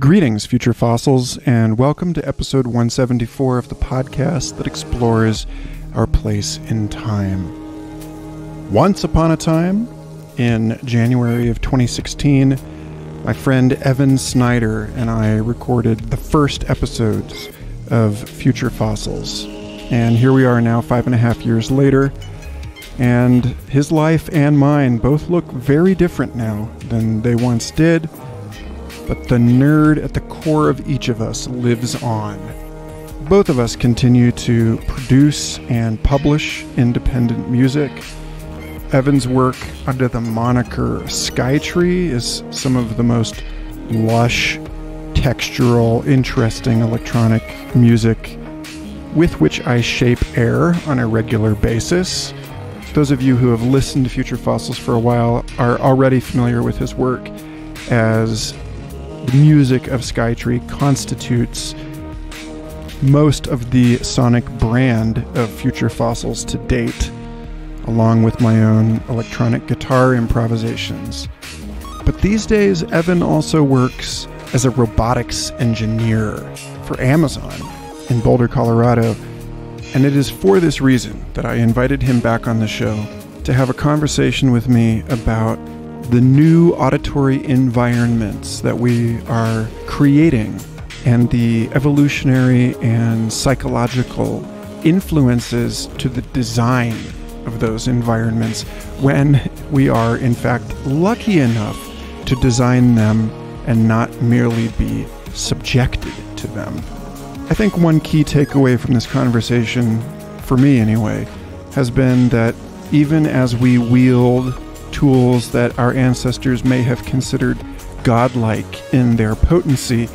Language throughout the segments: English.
Greetings, future fossils, and welcome to episode 174 of the podcast that explores our place in time. Once upon a time, in January of 2016, my friend Evan Snyder and I recorded the first episodes of Future Fossils. And here we are now, five and a half years later, and his life and mine both look very different now than they once did but the nerd at the core of each of us lives on. Both of us continue to produce and publish independent music. Evan's work under the moniker Skytree is some of the most lush, textural, interesting electronic music with which I shape air on a regular basis. Those of you who have listened to Future Fossils for a while are already familiar with his work as the music of Skytree constitutes most of the sonic brand of Future Fossils to date, along with my own electronic guitar improvisations. But these days, Evan also works as a robotics engineer for Amazon in Boulder, Colorado. And it is for this reason that I invited him back on the show to have a conversation with me about the new auditory environments that we are creating and the evolutionary and psychological influences to the design of those environments when we are, in fact, lucky enough to design them and not merely be subjected to them. I think one key takeaway from this conversation, for me anyway, has been that even as we wield tools that our ancestors may have considered godlike in their potency,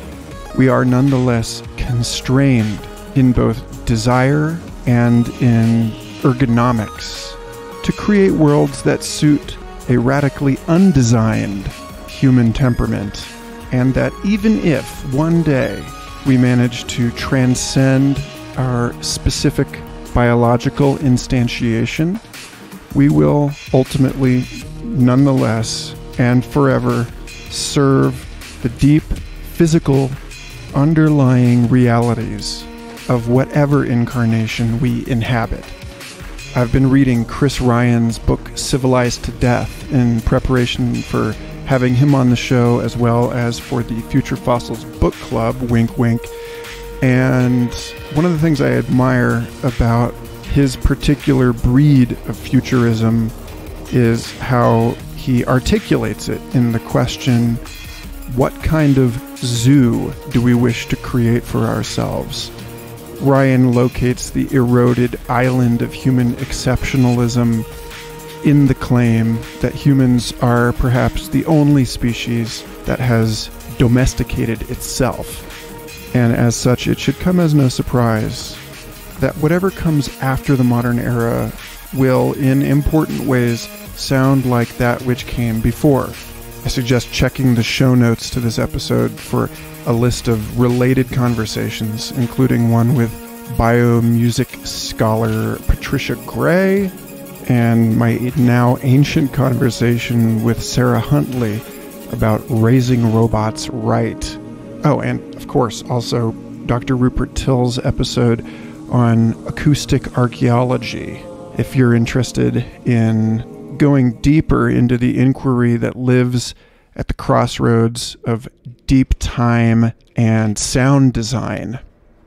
we are nonetheless constrained in both desire and in ergonomics to create worlds that suit a radically undesigned human temperament, and that even if one day we manage to transcend our specific biological instantiation, we will ultimately nonetheless and forever serve the deep physical underlying realities of whatever incarnation we inhabit. I've been reading Chris Ryan's book Civilized to Death in preparation for having him on the show as well as for the Future Fossils Book Club, wink wink. And one of the things I admire about his particular breed of futurism is how he articulates it in the question what kind of zoo do we wish to create for ourselves? Ryan locates the eroded island of human exceptionalism in the claim that humans are perhaps the only species that has domesticated itself. And as such, it should come as no surprise that whatever comes after the modern era will, in important ways, sound like that which came before. I suggest checking the show notes to this episode for a list of related conversations, including one with biomusic scholar Patricia Gray and my now ancient conversation with Sarah Huntley about raising robots right. Oh, and of course, also Dr. Rupert Till's episode on acoustic archaeology. If you're interested in going deeper into the inquiry that lives at the crossroads of deep time and sound design.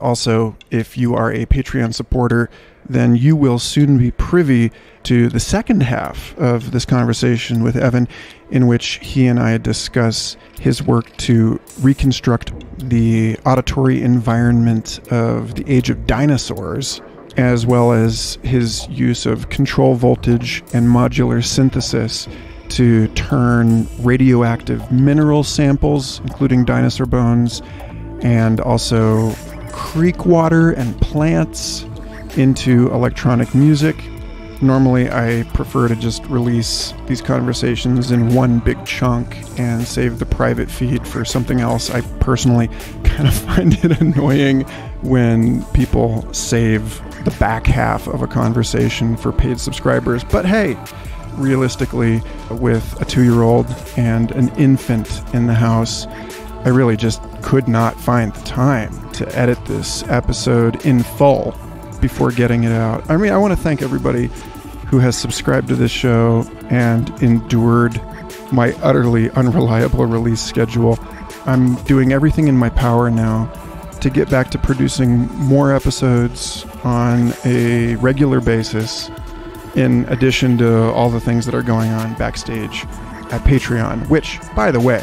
Also, if you are a Patreon supporter, then you will soon be privy to the second half of this conversation with Evan, in which he and I discuss his work to reconstruct the auditory environment of the age of dinosaurs as well as his use of control voltage and modular synthesis to turn radioactive mineral samples, including dinosaur bones, and also creek water and plants into electronic music. Normally, I prefer to just release these conversations in one big chunk and save the private feed for something else. I personally kind of find it annoying when people save the back half of a conversation for paid subscribers. But hey, realistically, with a two year old and an infant in the house, I really just could not find the time to edit this episode in full before getting it out. I mean, I want to thank everybody who has subscribed to this show and endured my utterly unreliable release schedule. I'm doing everything in my power now to get back to producing more episodes on a regular basis, in addition to all the things that are going on backstage at Patreon, which, by the way,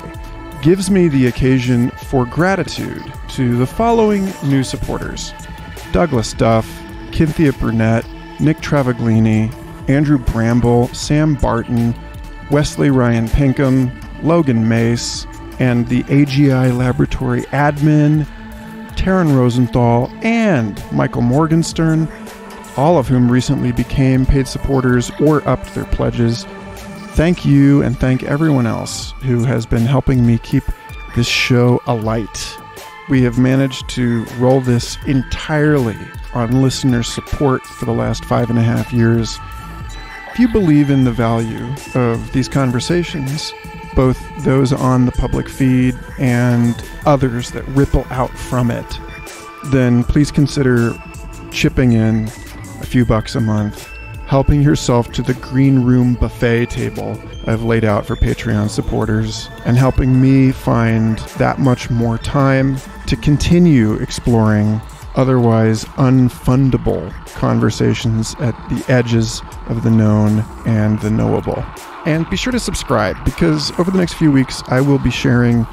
gives me the occasion for gratitude to the following new supporters. Douglas Duff, Cynthia Burnett, Nick Travaglini, Andrew Bramble, Sam Barton, Wesley Ryan Pinkham, Logan Mace, and the AGI Laboratory admin, Taryn Rosenthal, and Michael Morgenstern, all of whom recently became paid supporters or upped their pledges. Thank you, and thank everyone else who has been helping me keep this show alight. We have managed to roll this entirely on listener support for the last five and a half years. If you believe in the value of these conversations, both those on the public feed and others that ripple out from it, then please consider chipping in a few bucks a month, helping yourself to the green room buffet table I've laid out for Patreon supporters, and helping me find that much more time to continue exploring otherwise unfundable conversations at the edges of the known and the knowable. And be sure to subscribe because over the next few weeks, I will be sharing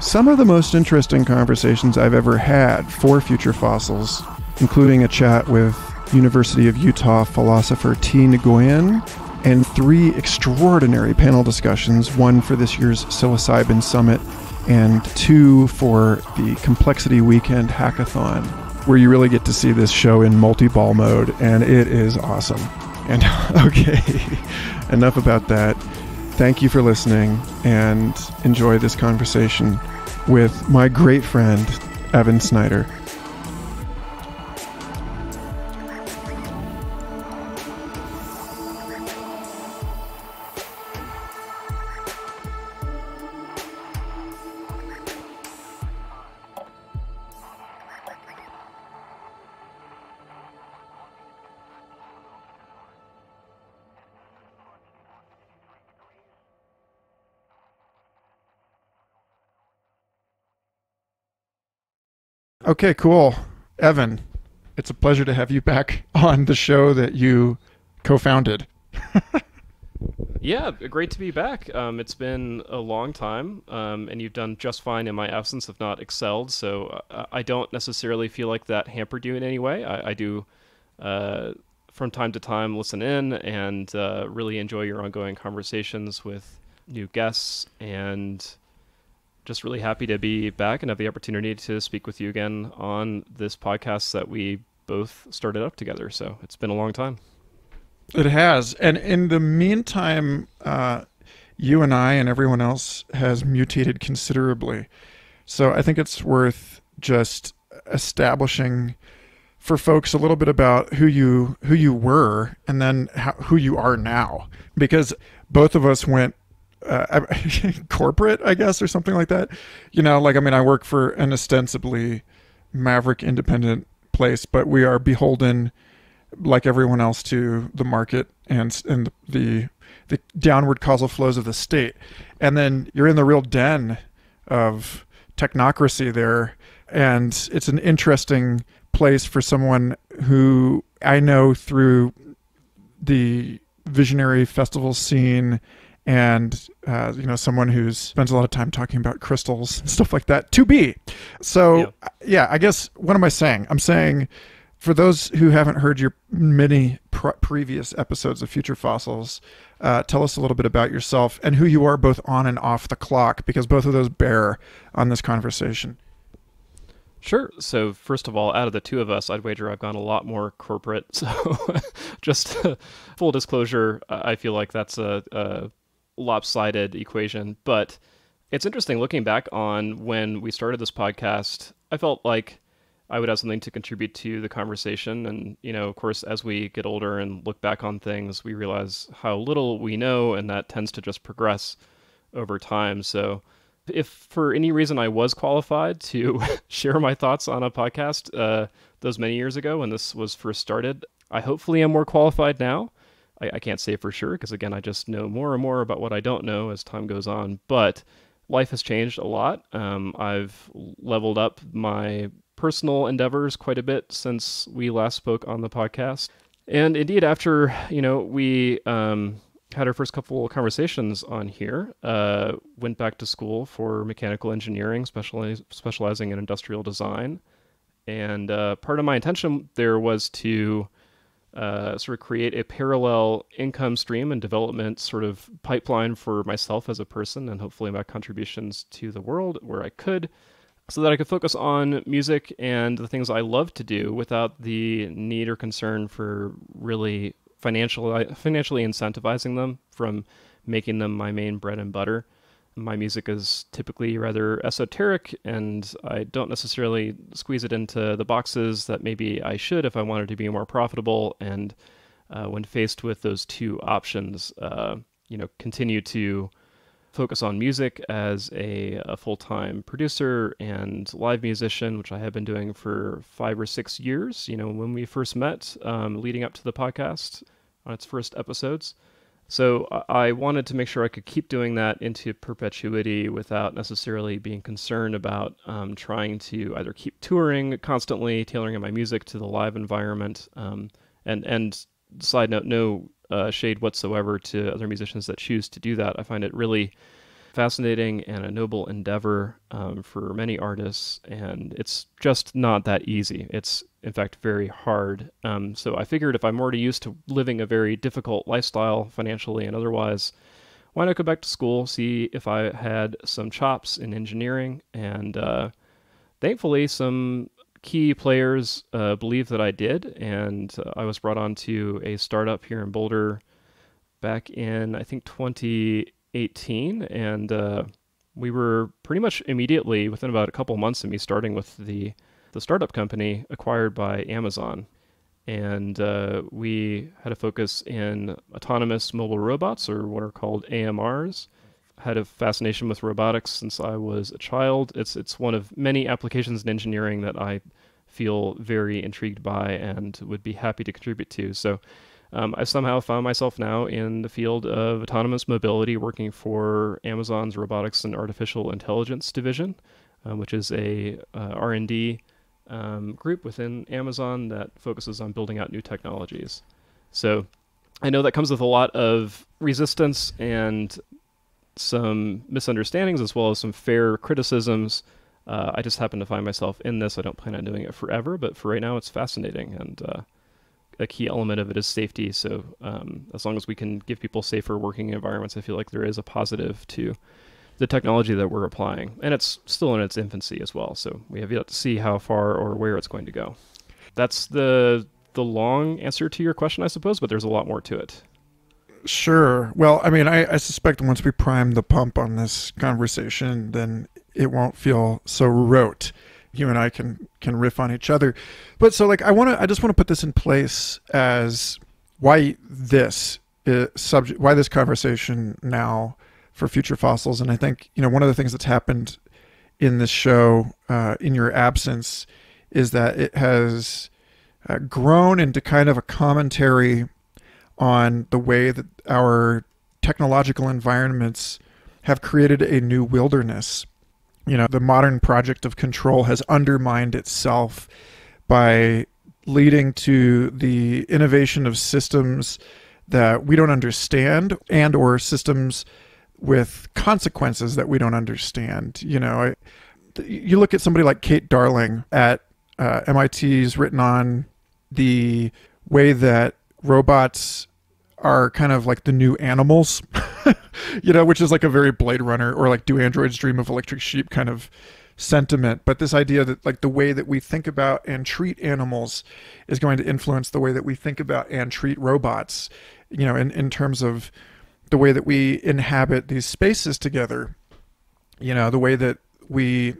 some of the most interesting conversations I've ever had for Future Fossils, including a chat with University of Utah philosopher T. Nguyen and three extraordinary panel discussions one for this year's Psilocybin Summit and two for the Complexity Weekend Hackathon, where you really get to see this show in multi ball mode, and it is awesome. And okay, enough about that. Thank you for listening and enjoy this conversation with my great friend, Evan Snyder. Okay, cool. Evan, it's a pleasure to have you back on the show that you co founded. yeah, great to be back. Um, it's been a long time, um, and you've done just fine in my absence, if not excelled. So uh, I don't necessarily feel like that hampered you in any way. I, I do, uh, from time to time, listen in and uh, really enjoy your ongoing conversations with new guests and just really happy to be back and have the opportunity to speak with you again on this podcast that we both started up together. So it's been a long time. It has. And in the meantime, uh, you and I and everyone else has mutated considerably. So I think it's worth just establishing for folks a little bit about who you who you were and then how, who you are now because both of us went uh, corporate, I guess, or something like that. You know, like I mean, I work for an ostensibly maverick independent place, but we are beholden, like everyone else, to the market and and the the downward causal flows of the state. And then you're in the real den of technocracy there, and it's an interesting place for someone who I know through the visionary festival scene and uh, you know someone who spends a lot of time talking about crystals and stuff like that to be so yeah. yeah i guess what am i saying i'm saying for those who haven't heard your many pr- previous episodes of future fossils uh, tell us a little bit about yourself and who you are both on and off the clock because both of those bear on this conversation Sure. So first of all, out of the two of us, I'd wager I've gone a lot more corporate. So just full disclosure, I feel like that's a, a lopsided equation. But it's interesting looking back on when we started this podcast, I felt like I would have something to contribute to the conversation. And, you know, of course, as we get older and look back on things, we realize how little we know, and that tends to just progress over time. So If for any reason I was qualified to share my thoughts on a podcast uh, those many years ago when this was first started, I hopefully am more qualified now. I, I can't say for sure because, again, I just know more and more about what I don't know as time goes on. But life has changed a lot. Um, I've leveled up my personal endeavors quite a bit since we last spoke on the podcast. And indeed, after you know we um, had our first couple of conversations on here, uh, went back to school for mechanical engineering, specialize, specializing in industrial design. And uh, part of my intention there was to uh, sort of create a parallel income stream and development sort of pipeline for myself as a person and hopefully my contributions to the world where I could so that I could focus on music and the things I love to do without the need or concern for really financial, financially incentivizing them from making them my main bread and butter. My music is typically rather esoteric, and I don't necessarily squeeze it into the boxes that maybe I should if I wanted to be more profitable. And uh, when faced with those two options, uh, you know, continue to focus on music as a, a full time producer and live musician, which I have been doing for five or six years. You know, when we first met, um, leading up to the podcast on its first episodes. So I wanted to make sure I could keep doing that into perpetuity without necessarily being concerned about um, trying to either keep touring constantly, tailoring my music to the live environment, um, and and side note, no uh, shade whatsoever to other musicians that choose to do that. I find it really fascinating and a noble endeavor um, for many artists, and it's just not that easy. It's in fact very hard. Um, so I figured if I'm already used to living a very difficult lifestyle financially and otherwise, why not go back to school, see if I had some chops in engineering, and uh, thankfully some key players uh, believe that I did, and uh, I was brought on to a startup here in Boulder back in I think 2018, and uh, we were pretty much immediately within about a couple months of me starting with the the startup company acquired by Amazon, and uh, we had a focus in autonomous mobile robots, or what are called AMRs had a fascination with robotics since I was a child. It's it's one of many applications in engineering that I feel very intrigued by and would be happy to contribute to. So um, I somehow found myself now in the field of autonomous mobility, working for Amazon's Robotics and Artificial Intelligence division, uh, which is a uh, R&D um, group within Amazon that focuses on building out new technologies. So I know that comes with a lot of resistance and some misunderstandings as well as some fair criticisms. Uh, I just happen to find myself in this. I don't plan on doing it forever, but for right now, it's fascinating. And uh, a key element of it is safety. So um, as long as we can give people safer working environments, I feel like there is a positive to the technology that we're applying. And it's still in its infancy as well. So we have yet to see how far or where it's going to go. That's the the long answer to your question, I suppose, but there's a lot more to it. Sure. Well, I mean, I, I, suspect once we prime the pump on this conversation, then it won't feel so rote. You and I can can riff on each other, but so like I want to, I just want to put this in place as why this subject, why this conversation now for future fossils, and I think you know one of the things that's happened in this show uh, in your absence is that it has uh, grown into kind of a commentary on the way that our technological environments have created a new wilderness. You know, the modern project of control has undermined itself by leading to the innovation of systems that we don't understand and or systems with consequences that we don't understand. You know, you look at somebody like Kate Darling at uh, MIT's written on the way that robots are kind of like the new animals, you know, which is like a very Blade Runner or like Do Androids Dream of Electric Sheep kind of sentiment. But this idea that like the way that we think about and treat animals is going to influence the way that we think about and treat robots, you know, in, in terms of the way that we inhabit these spaces together, you know, the way that we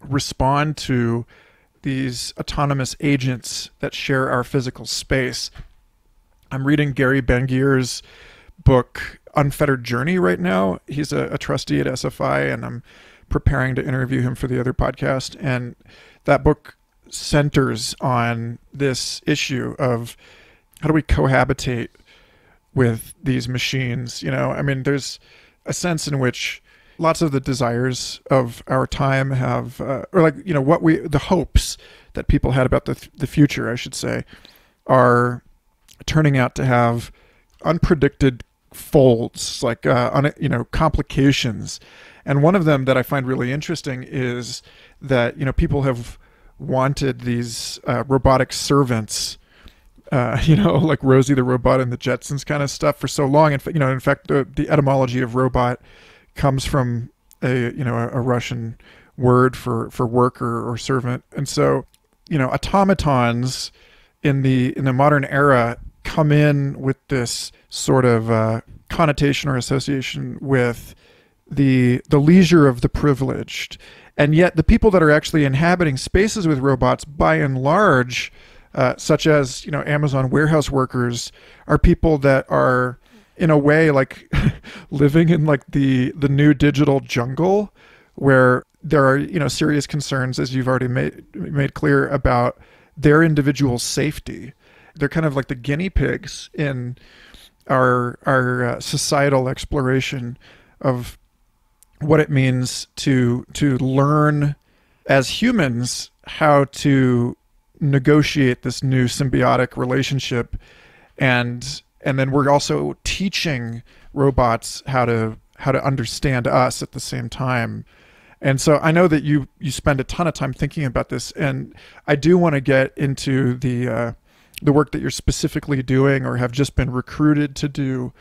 respond to these autonomous agents that share our physical space I'm reading Gary Bengier's book Unfettered Journey right now. He's a, a trustee at SFI, and I'm preparing to interview him for the other podcast. And that book centers on this issue of how do we cohabitate with these machines? You know, I mean, there's a sense in which lots of the desires of our time have, uh, or like, you know, what we, the hopes that people had about the, the future, I should say, are turning out to have unpredicted folds, like, uh, on, you know, complications. And one of them that I find really interesting is that, you know, people have wanted these uh, robotic servants uh, you know, like Rosie the Robot and the Jetsons kind of stuff for so long. And you know, in fact, the, the etymology of robot comes from a you know a, a Russian word for for worker or servant, and so you know automatons in the in the modern era come in with this sort of uh, connotation or association with the the leisure of the privileged, and yet the people that are actually inhabiting spaces with robots, by and large, uh, such as you know Amazon warehouse workers, are people that are in a way like living in like the the new digital jungle where there are you know serious concerns as you've already made made clear about their individual safety. They're kind of like the guinea pigs in our our uh, societal exploration of what it means to to learn as humans how to negotiate this new symbiotic relationship. And and then we're also teaching robots how to how to understand us at the same time and so i know that you you spend a ton of time thinking about this and i do want to get into the uh, the work that you're specifically doing or have just been recruited to do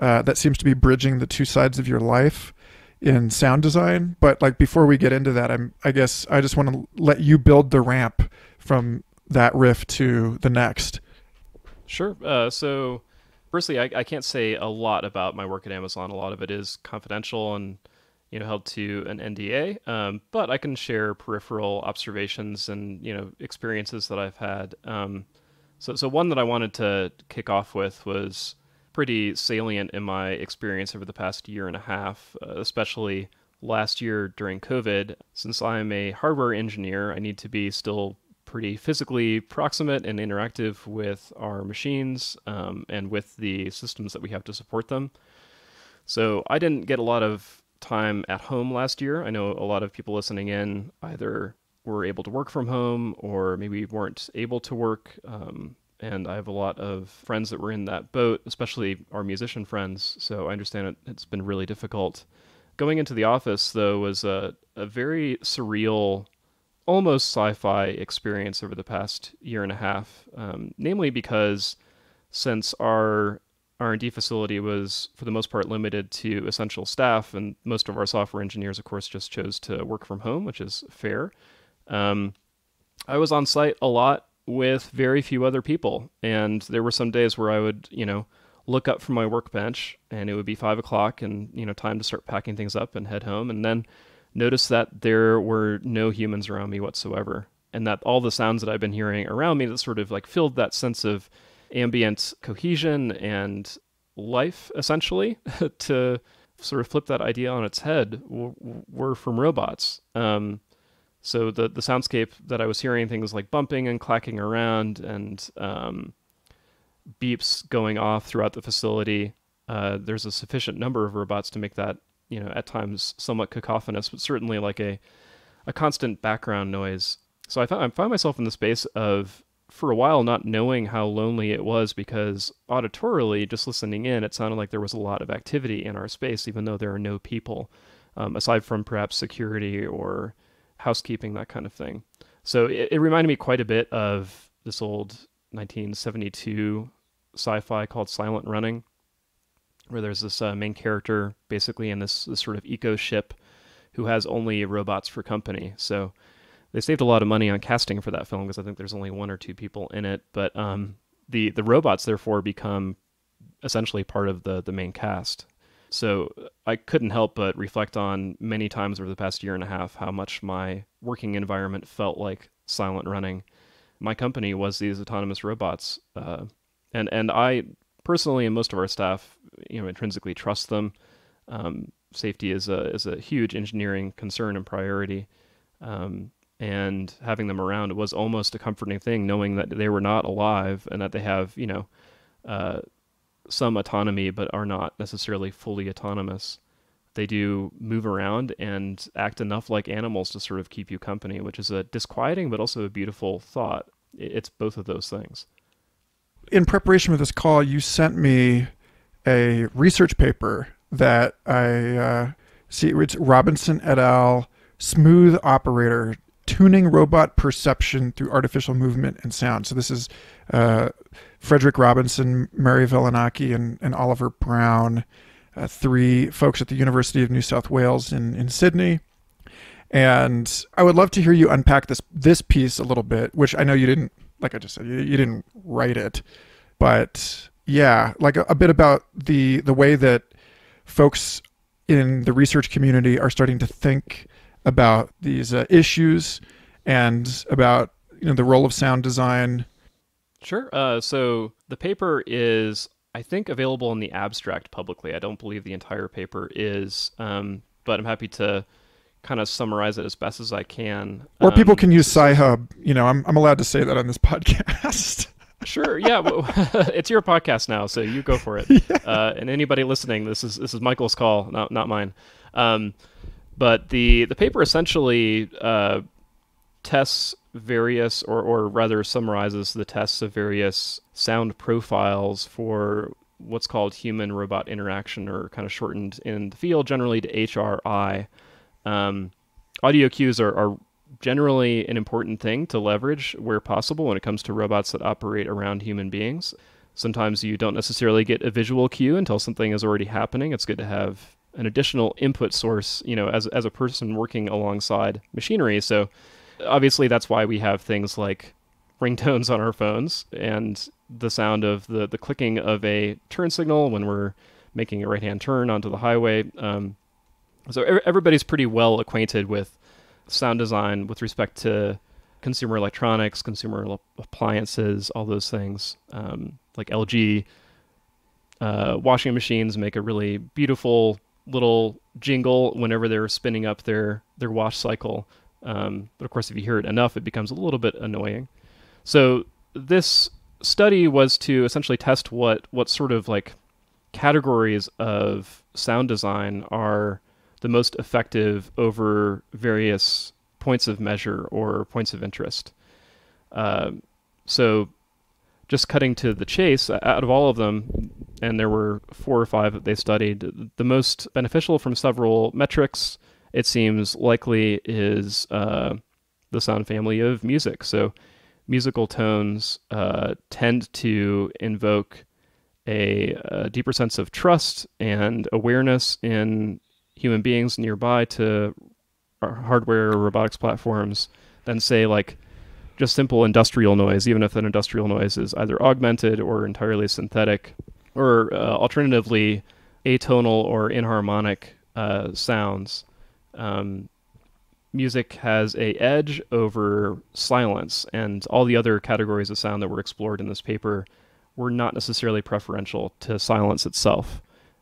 uh, that seems to be bridging the two sides of your life in sound design but like before we get into that i'm i guess i just want to let you build the ramp from that riff to the next sure uh, so firstly, I, I can't say a lot about my work at Amazon. A lot of it is confidential and you know held to an NDA. Um, but I can share peripheral observations and you know experiences that I've had. Um, so so one that I wanted to kick off with was pretty salient in my experience over the past year and a half, uh, especially last year during COVID. Since I'm a hardware engineer, I need to be still pretty physically proximate and interactive with our machines um, and with the systems that we have to support them. So I didn't get a lot of time at home last year. I know a lot of people listening in either were able to work from home or maybe weren't able to work. Um, and I have a lot of friends that were in that boat, especially our musician friends. So I understand it, it's been really difficult. Going into the office, though, was a, a very surreal almost sci-fi experience over the past year and a half, um, namely because since our R&D facility was for the most part limited to essential staff, and most of our software engineers, of course, just chose to work from home, which is fair. Um, I was on site a lot with very few other people, and there were some days where I would, you know, look up from my workbench, and it would be five o'clock, and you know, time to start packing things up and head home, and then notice that there were no humans around me whatsoever. And that all the sounds that I've been hearing around me that sort of like filled that sense of ambient cohesion and life, essentially, to sort of flip that idea on its head, were from robots. Um, so the the soundscape that I was hearing, things like bumping and clacking around and um, beeps going off throughout the facility. Uh, there's a sufficient number of robots to make that you know, at times somewhat cacophonous, but certainly like a a constant background noise. So I found I found myself in the space of for a while not knowing how lonely it was because auditorily, just listening in, it sounded like there was a lot of activity in our space, even though there are no people, um, aside from perhaps security or housekeeping, that kind of thing. So it, it reminded me quite a bit of this old 1972 sci-fi called Silent Running, where there's this uh, main character basically in this, this sort of eco ship who has only robots for company. So they saved a lot of money on casting for that film because I think there's only one or two people in it. But um, the the robots therefore become essentially part of the the main cast. So I couldn't help but reflect on many times over the past year and a half how much my working environment felt like silent running. My company was these autonomous robots, uh, and and I personally, and most of our staff, you know, intrinsically trust them. Um, safety is a is a huge engineering concern and priority. Um, and having them around was almost a comforting thing, knowing that they were not alive and that they have, you know, uh, some autonomy, but are not necessarily fully autonomous. They do move around and act enough like animals to sort of keep you company, which is a disquieting but also a beautiful thought. It's both of those things. In preparation for this call, you sent me a research paper that I uh, see. It's Robinson et al. Smooth Operator tuning robot perception through artificial movement and sound. So this is uh, Frederick Robinson, Mari Velonaki, and, and Oliver Brown, uh, three folks at the University of New South Wales in, in Sydney. And I would love to hear you unpack this this piece a little bit, which I know you didn't, like I just said, you, you didn't write it, but yeah, like a, a bit about the the way that folks in the research community are starting to think about these uh, issues and about you know the role of sound design. Sure. Uh, so the paper is, I think, available in the abstract publicly. I don't believe the entire paper is, um, but I'm happy to kind of summarize it as best as I can. Or people Um, can use Sci-Hub. You know, I'm I'm allowed to say that on this podcast. Sure. Yeah. well, it's your podcast now, so you go for it. Uh, and anybody listening, this is this is Michael's call, not not mine. Um, but the the paper essentially uh, tests various, or or rather summarizes the tests of various sound profiles for what's called human robot interaction, or kind of shortened in the field generally to HRI. Um, audio cues are, are generally an important thing to leverage where possible when it comes to robots that operate around human beings. Sometimes you don't necessarily get a visual cue until something is already happening. It's good to have an additional input source, you know, as as a person working alongside machinery. So obviously that's why we have things like ringtones on our phones and the sound of the the clicking of a turn signal when we're making a right-hand turn onto the highway. Um, so ev- everybody's pretty well acquainted with sound design with respect to consumer electronics, consumer appliances, all those things. Um, like LG uh, washing machines make a really beautiful little jingle whenever they're spinning up their their wash cycle. Um, but of course, if you hear it enough, it becomes a little bit annoying. So this study was to essentially test what what sort of like categories of sound design are the most effective over various points of measure or points of interest. Um, so, just cutting to the chase, out of all of them, and there were four or five that they studied, the most beneficial from several metrics, it seems likely, is uh, the sound family of music. So, musical tones uh, tend to invoke a, a deeper sense of trust and awareness in human beings nearby to hardware or robotics platforms than say like just simple industrial noise, even if that industrial noise is either augmented or entirely synthetic, or uh, alternatively atonal or inharmonic uh, sounds. Um, music has a edge over silence, and all the other categories of sound that were explored in this paper were not necessarily preferential to silence itself.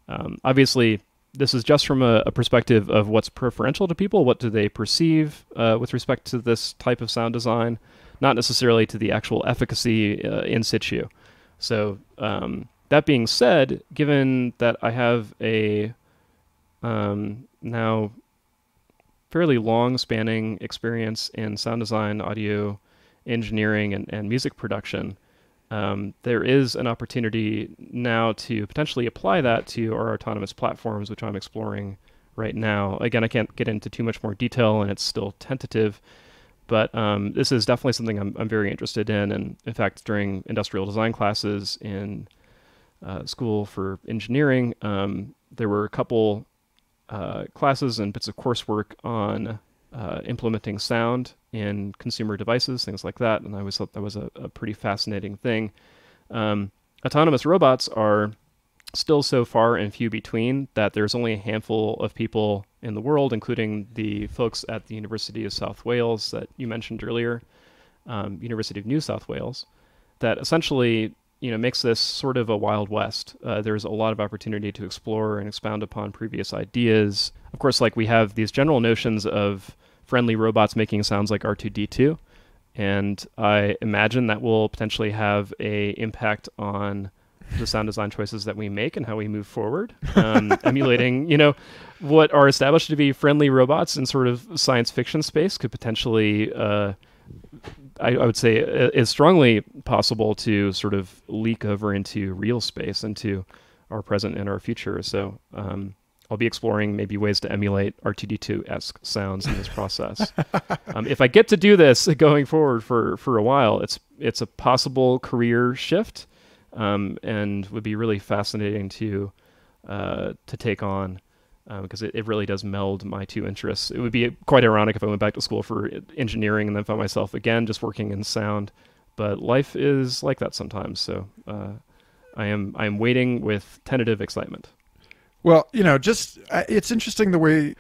Um, obviously, this is just from a, a, perspective of what's preferential to people. What do they perceive uh, with respect to this type of sound design, not necessarily to the actual efficacy uh, in situ. So, um, that being said, given that I have a um, now fairly long spanning experience in sound design, audio engineering, and, and music production, um, there is an opportunity now to potentially apply that to our autonomous platforms, which I'm exploring right now. Again, I can't get into too much more detail, and it's still tentative, but um, this is definitely something I'm, I'm, very interested in. And in fact, during industrial design classes in uh, school for engineering, um, there were a couple uh, classes and bits of coursework on uh, implementing sound in consumer devices, things like that. And I always thought that was a, a pretty fascinating thing. Um, autonomous robots are still so far and few between that there's only a handful of people in the world, including the folks at the University of South Wales that you mentioned earlier, um, University of New South Wales, that essentially you know makes this sort of a wild west. Uh, there's a lot of opportunity to explore and expound upon previous ideas. Of course, like we have these general notions of friendly robots making sounds like R2D2, and I imagine that will potentially have a impact on the sound design choices that we make and how we move forward, um, emulating, you know, what are established to be friendly robots in sort of science fiction space could potentially, uh, I, I, would say, is strongly possible to sort of leak over into real space, into our present and our future. So um, I'll be exploring maybe ways to emulate R2D2 esque sounds in this process. um, if I get to do this going forward for for a while, it's it's a possible career shift um, and would be really fascinating to uh, to take on because um, it, it really does meld my two interests. It would be quite ironic if I went back to school for engineering and then found myself again just working in sound. But life is like that sometimes, so uh, I am I am waiting with tentative excitement. Well, you know, just uh, it's interesting the way,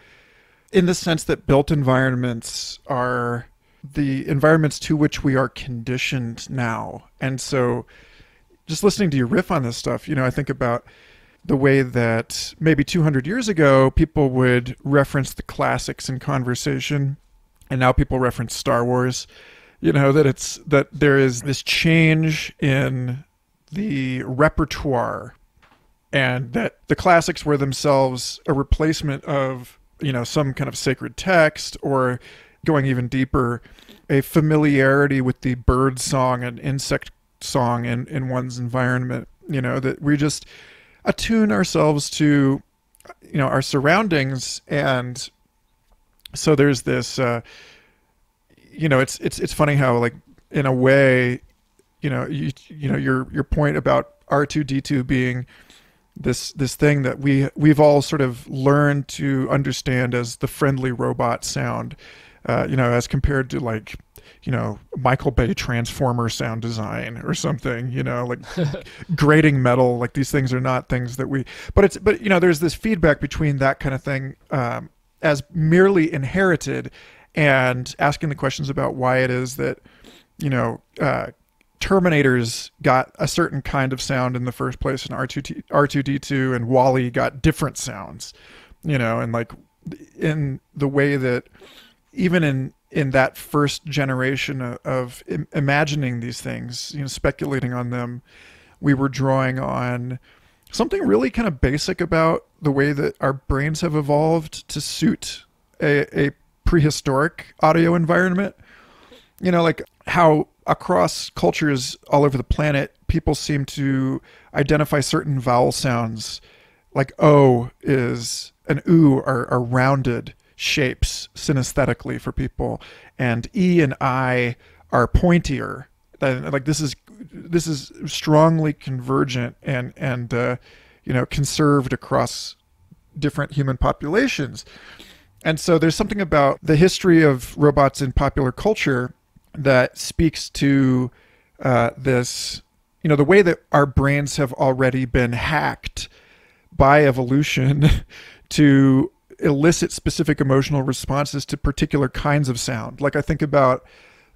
in the sense that built environments are the environments to which we are conditioned now, and so just listening to you riff on this stuff, you know, I think about the way that maybe 200 years ago people would reference the classics in conversation, and now people reference Star Wars. You know that it's that there is this change in the repertoire, and that the classics were themselves a replacement of you know some kind of sacred text or going even deeper a familiarity with the bird song and insect song in, in one's environment. You know, that we just attune ourselves to, you know, our surroundings. And so there's this, uh, you know, it's, it's, it's funny how like, in a way, you know, you, you know, your, your point about R2D2 being this, this thing that we, we've all sort of learned to understand as the friendly robot sound, uh, you know, as compared to like, you know Michael Bay Transformer sound design or something. You know, like grating metal. Like these things are not things that we. But it's but you know there's this feedback between that kind of thing um, as merely inherited, and asking the questions about why it is that you know. Uh, Terminators got a certain kind of sound in the first place, and R2 R2D2 and WALL-E got different sounds, you know, and like in the way that even in in that first generation of, of imagining these things, you know, speculating on them, we were drawing on something really kind of basic about the way that our brains have evolved to suit a, a prehistoric audio environment. You know, like how across cultures all over the planet, people seem to identify certain vowel sounds, like O is an oo are, are rounded shapes synesthetically for people, and E and I are pointier. Like this is this is strongly convergent and and uh, you know conserved across different human populations. And so there's something about the history of robots in popular culture that speaks to uh, this, you know, the way that our brains have already been hacked by evolution to elicit specific emotional responses to particular kinds of sound. Like I think about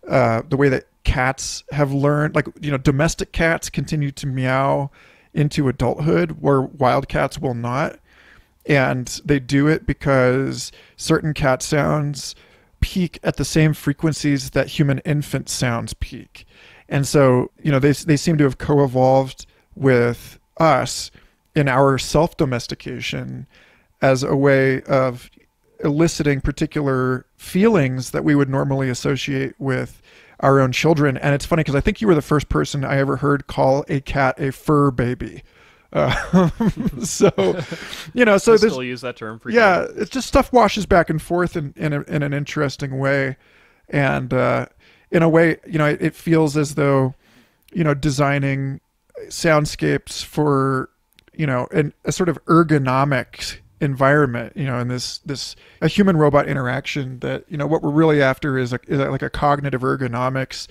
uh, the way that cats have learned, like you know, domestic cats continue to meow into adulthood, where wild cats will not, and they do it because certain cat sounds peak at the same frequencies that human infant sounds peak, and so you know they they seem to have co-evolved with us in our self-domestication as a way of eliciting particular feelings that we would normally associate with our own children. And it's funny because I think you were the first person I ever heard call a cat a fur baby. Uh, so, you know, so I this still use that term. For yeah, it's just stuff washes back and forth in in, a, in an interesting way, and uh, in a way, you know, it, it feels as though, you know, designing soundscapes for, you know, an, a sort of ergonomic environment you know and this this a human robot interaction that you know what we're really after is, a, is like a cognitive ergonomics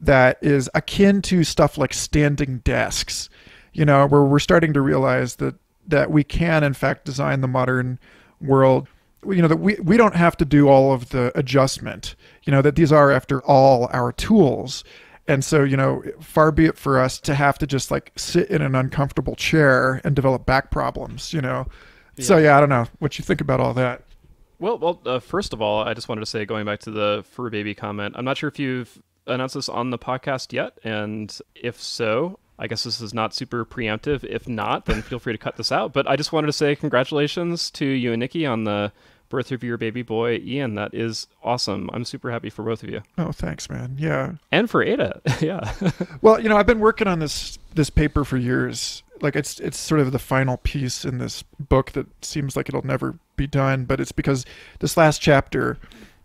that is akin to stuff like standing desks. You know where we're starting to realize that that we can in fact design the modern world. You know that we, we don't have to do all of the adjustment. You know that these are after all our tools. And so, you know, far be it for us to have to just like sit in an uncomfortable chair and develop back problems, you know. Yeah. So yeah, I don't know what you think about all that. Well, well, uh, first of all, I just wanted to say, going back to the fur baby comment, I'm not sure if you've announced this on the podcast yet, and if so, I guess this is not super preemptive. If not, then feel free to cut this out. But I just wanted to say congratulations to you and Nikki on the birth of your baby boy, Ian. That is awesome. I'm super happy for both of you. Oh, thanks, man. Yeah. And for Ada. yeah. well, you know, I've been working on this this paper for years. Like it's it's sort of the final piece in this book that seems like it'll never be done, but it's because this last chapter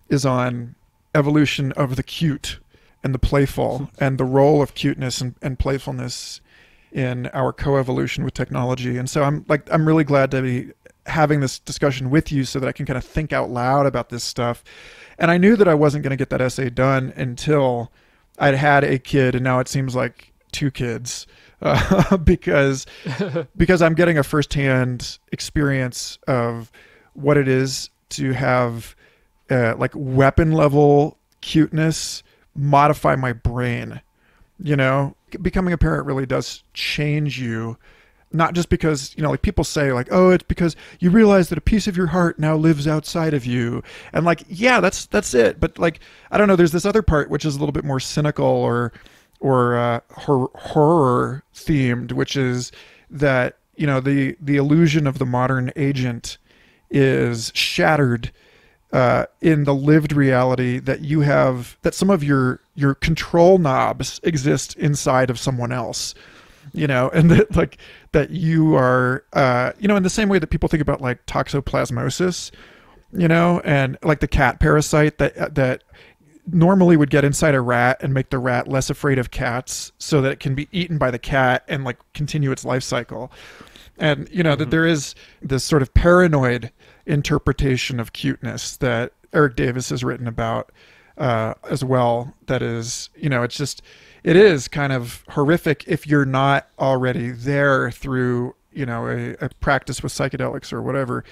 is on evolution of the cute and the playful and the role of cuteness and, and playfulness in our coevolution with technology. And so I'm like I'm really glad to be having this discussion with you so that I can kind of think out loud about this stuff. And I knew that I wasn't going to get that essay done until I'd had a kid, and now it seems like two kids, uh, because because I'm getting a firsthand experience of what it is to have uh, like weapon level cuteness modify my brain. You know, becoming a parent really does change you not just because you know like people say like oh it's because you realize that a piece of your heart now lives outside of you and like yeah that's that's it but like i don't know there's this other part which is a little bit more cynical or or uh, hor- horror themed which is that you know the the illusion of the modern agent is shattered uh, in the lived reality that you have that some of your your control knobs exist inside of someone else you know and that like that you are uh you know in the same way that people think about like toxoplasmosis you know and like the cat parasite that that normally would get inside a rat and make the rat less afraid of cats so that it can be eaten by the cat and like continue its life cycle and you know mm-hmm. that there is this sort of paranoid interpretation of cuteness that Erik Davis has written about uh, as well that is you know it's just it is kind of horrific if you're not already there through you know a, a practice with psychedelics or whatever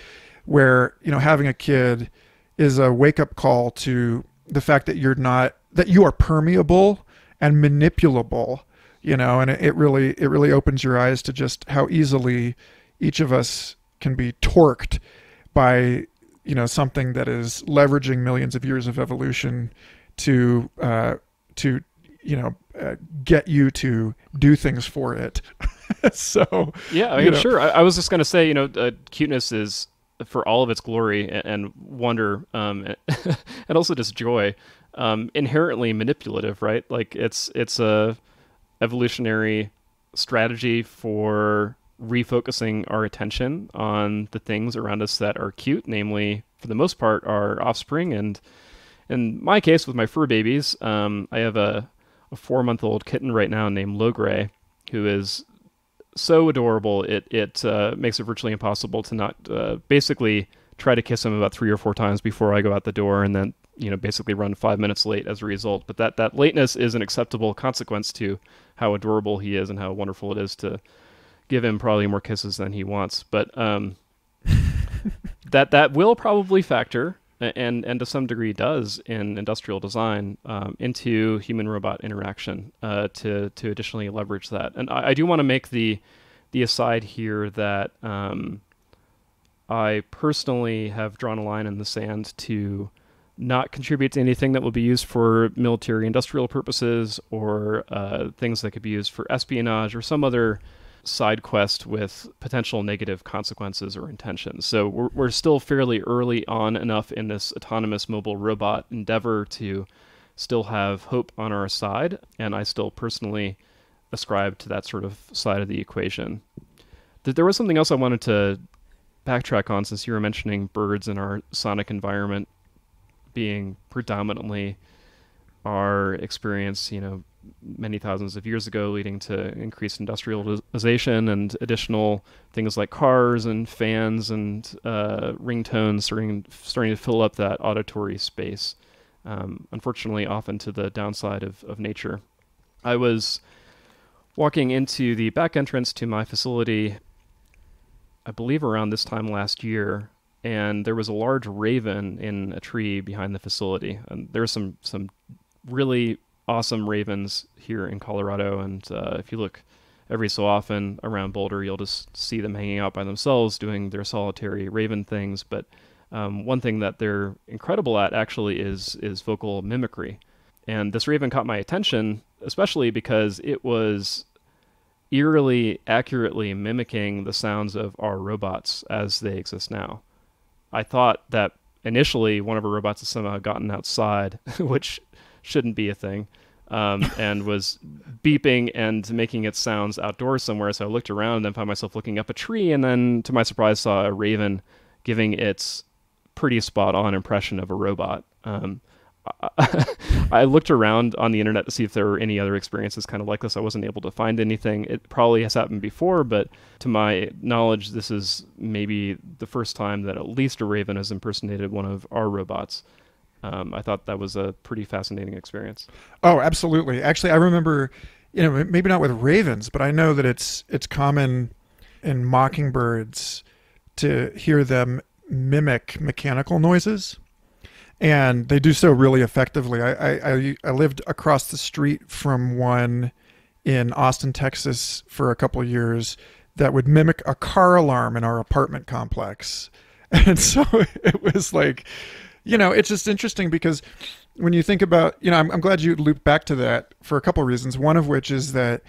where you know having a kid is a wake up call to the fact that you're not that you are permeable and manipulable you know and it, it really it really opens your eyes to just how easily each of us can be torqued by you know something that is leveraging millions of years of evolution to uh, to you know uh, get you to do things for it. so yeah, I mean, sure. I, I, was just gonna say, you know, uh, cuteness is for all of its glory and, wonder, um, and also just joy, um, inherently manipulative, right? Like it's it's a evolutionary strategy for refocusing our attention on the things around us that are cute, namely, for the most part, our offspring. And in my case, with my fur babies, um, I have a a four month old kitten right now named Logray, who is so adorable. It it uh, makes it virtually impossible to not uh, basically try to kiss him about three or four times before I go out the door, and then you know basically run five minutes late as a result. But that that lateness is an acceptable consequence to how adorable he is and how wonderful it is to give him probably more kisses than he wants. But um, that that will probably factor and and to some degree does in industrial design um, into human robot interaction uh, to to additionally leverage that. And I, I do want to make the the aside here that um, I personally have drawn a line in the sand to not contribute to anything that will be used for military industrial purposes or uh, things that could be used for espionage or some other side quest with potential negative consequences or intentions. So we're, we're still fairly early on enough in this autonomous mobile robot endeavor to still have hope on our side, and I still personally ascribe to that sort of side of the equation. There was something else I wanted to backtrack on since you were mentioning birds in our sonic environment being predominantly our experience, you know, many thousands of years ago, leading to increased industrialization and additional things like cars and fans and uh, ringtones starting starting to fill up that auditory space. Um, unfortunately, often to the downside of, of nature. I was walking into the back entrance to my facility, I believe around this time last year, and there was a large raven in a tree behind the facility. And there was some some really awesome ravens here in Colorado, and uh, if you look every so often around Boulder, you'll just see them hanging out by themselves doing their solitary raven things. But um, one thing that they're incredible at actually is is vocal mimicry, and this raven caught my attention, especially because it was eerily accurately mimicking the sounds of our robots as they exist now. I thought that initially one of our robots had somehow gotten outside, which shouldn't be a thing, um, and was beeping and making its sounds outdoors somewhere. So I looked around and then found myself looking up a tree, and then to my surprise saw a raven giving its pretty spot on impression of a robot. Um, I looked around on the internet to see if there were any other experiences kind of like this. I wasn't able to find anything. It probably has happened before, but to my knowledge, this is maybe the first time that at least a raven has impersonated one of our robots. Um, I thought that was a pretty fascinating experience. Oh, absolutely. Actually, I remember, you know, maybe not with ravens, but I know that it's it's common in mockingbirds to hear them mimic mechanical noises and they do so really effectively. I, I, I lived across the street from one in Austin, Texas for a couple years that would mimic a car alarm in our apartment complex. And so it was like, you know, it's just interesting because when you think about, you know, I'm, I'm glad you looped back to that for a couple of reasons. One of which is that,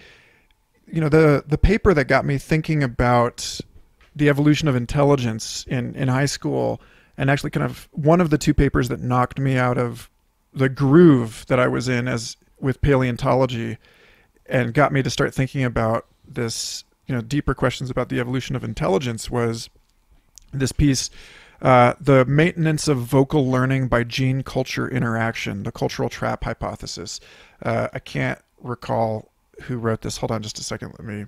you know, the the paper that got me thinking about the evolution of intelligence in in high school and actually kind of one of the two papers that knocked me out of the groove that I was in as with paleontology and got me to start thinking about this, you know, deeper questions about the evolution of intelligence was this piece, uh, the maintenance of vocal learning by gene culture interaction, the cultural trap hypothesis. Uh, I can't recall who wrote this. Hold on just a second. Let me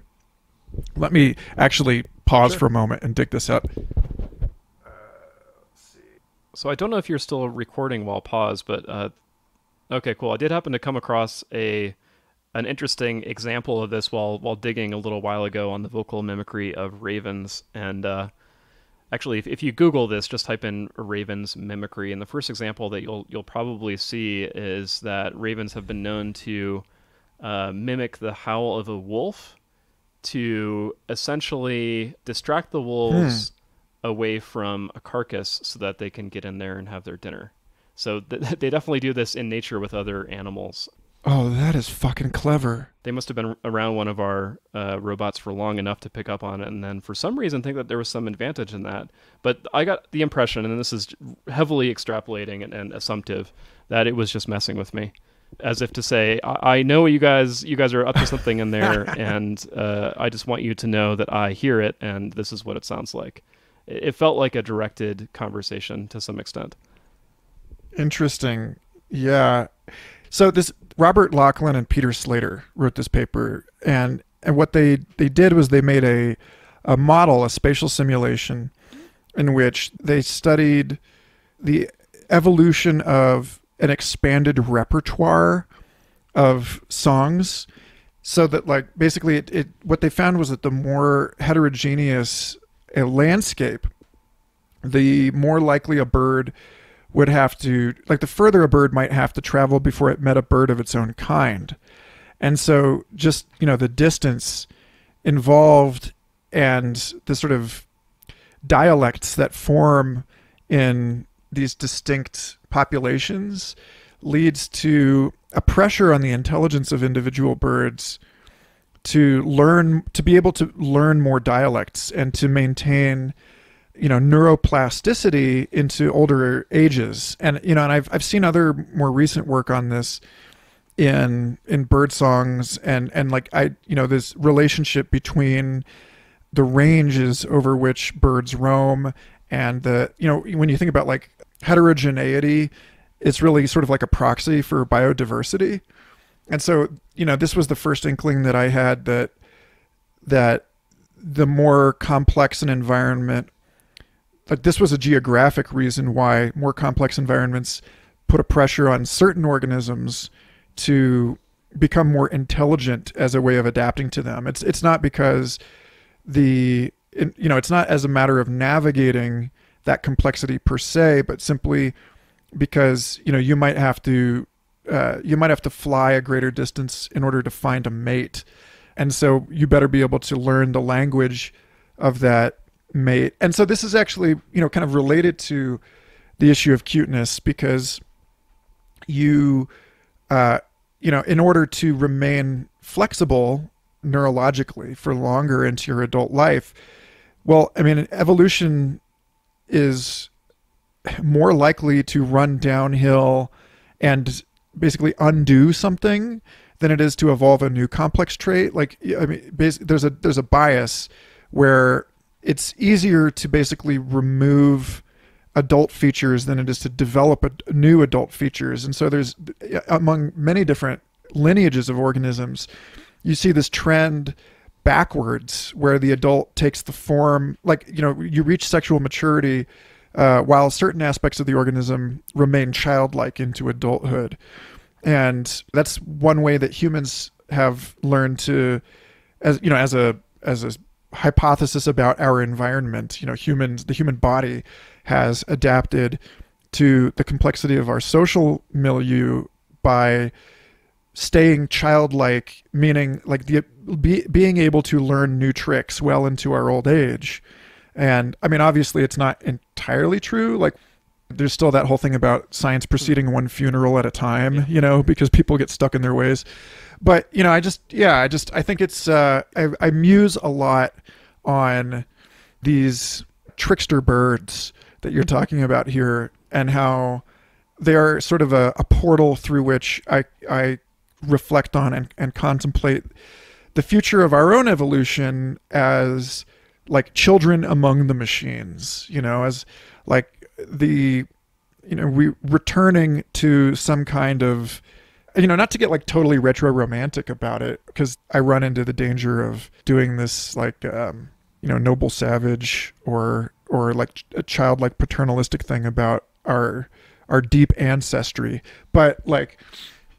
let me actually pause sure. for a moment and dig this up. So I don't know if you're still recording while pause, but uh, okay, cool. I did happen to come across a an interesting example of this while while digging a little while ago on the vocal mimicry of ravens. And uh, actually, if, if you Google this, just type in ravens mimicry, and the first example that you'll you'll probably see is that ravens have been known to uh, mimic the howl of a wolf to essentially distract the wolves. Hmm away from a carcass so that they can get in there and have their dinner. So th- they definitely do this in nature with other animals. Oh, that is fucking clever. They must have been around one of our uh, robots for long enough to pick up on it, and then for some reason think that there was some advantage in that. But I got the impression, and this is heavily extrapolating and, and assumptive, that it was just messing with me, as if to say, I, I know you guys, you guys are up to something in there, and uh, I just want you to know that I hear it, and this is what it sounds like it felt like a directed conversation to some extent. Interesting. Yeah. So this Robert Lachlan and Peter Slater wrote this paper and and what they they did was they made a a model, a spatial simulation in which they studied the evolution of an expanded repertoire of songs so that like basically it, it what they found was that the more heterogeneous a landscape, the more likely a bird would have to, like, the further a bird might have to travel before it met a bird of its own kind. And so, just, you know, the distance involved and the sort of dialects that form in these distinct populations leads to a pressure on the intelligence of individual birds to learn to be able to learn more dialects and to maintain you know neuroplasticity into older ages. And you know and I've I've seen other more recent work on this in in bird songs. And and like I you know this relationship between the ranges over which birds roam and the you know when you think about like heterogeneity it's really sort of like a proxy for biodiversity. And so you know this was the first inkling that i had that that the more complex an environment like this was a geographic reason why more complex environments put a pressure on certain organisms to become more intelligent as a way of adapting to them. It's it's not because the you know it's not as a matter of navigating that complexity per se but simply because you know you might have to uh, you might have to fly a greater distance in order to find a mate, and so you better be able to learn the language of that mate. And so this is actually you know kind of related to the issue of cuteness because you uh, you know in order to remain flexible neurologically for longer into your adult life well i mean evolution is more likely to run downhill and basically undo something than it is to evolve a new complex trait like i mean there's a there's a bias where it's easier to basically remove adult features than it is to develop a, new adult features. And so there's among many different lineages of organisms, you see this trend backwards where the adult takes the form like you know you reach sexual maturity uh, while certain aspects of the organism remain childlike into adulthood and that's one way that humans have learned to as you know as a as a hypothesis about our environment you know humans the human body has adapted to the complexity of our social milieu by staying childlike, meaning like the be, being able to learn new tricks well into our old age. And I mean, obviously, it's not entirely true. Like, there's still that whole thing about science proceeding one funeral at a time, you know, because people get stuck in their ways. But you know, I just, yeah, I just, I think it's, uh, I, I muse a lot on these trickster birds that you're talking about here and how they are sort of a, a portal through which I, I reflect on and, and contemplate the future of our own evolution as like children among the machines, you know, as like the, you know, we returning to some kind of, you know, not to get like totally retro romantic about it, because I run into the danger of doing this like, um, you know, noble savage or or like a childlike paternalistic thing about our our deep ancestry. But like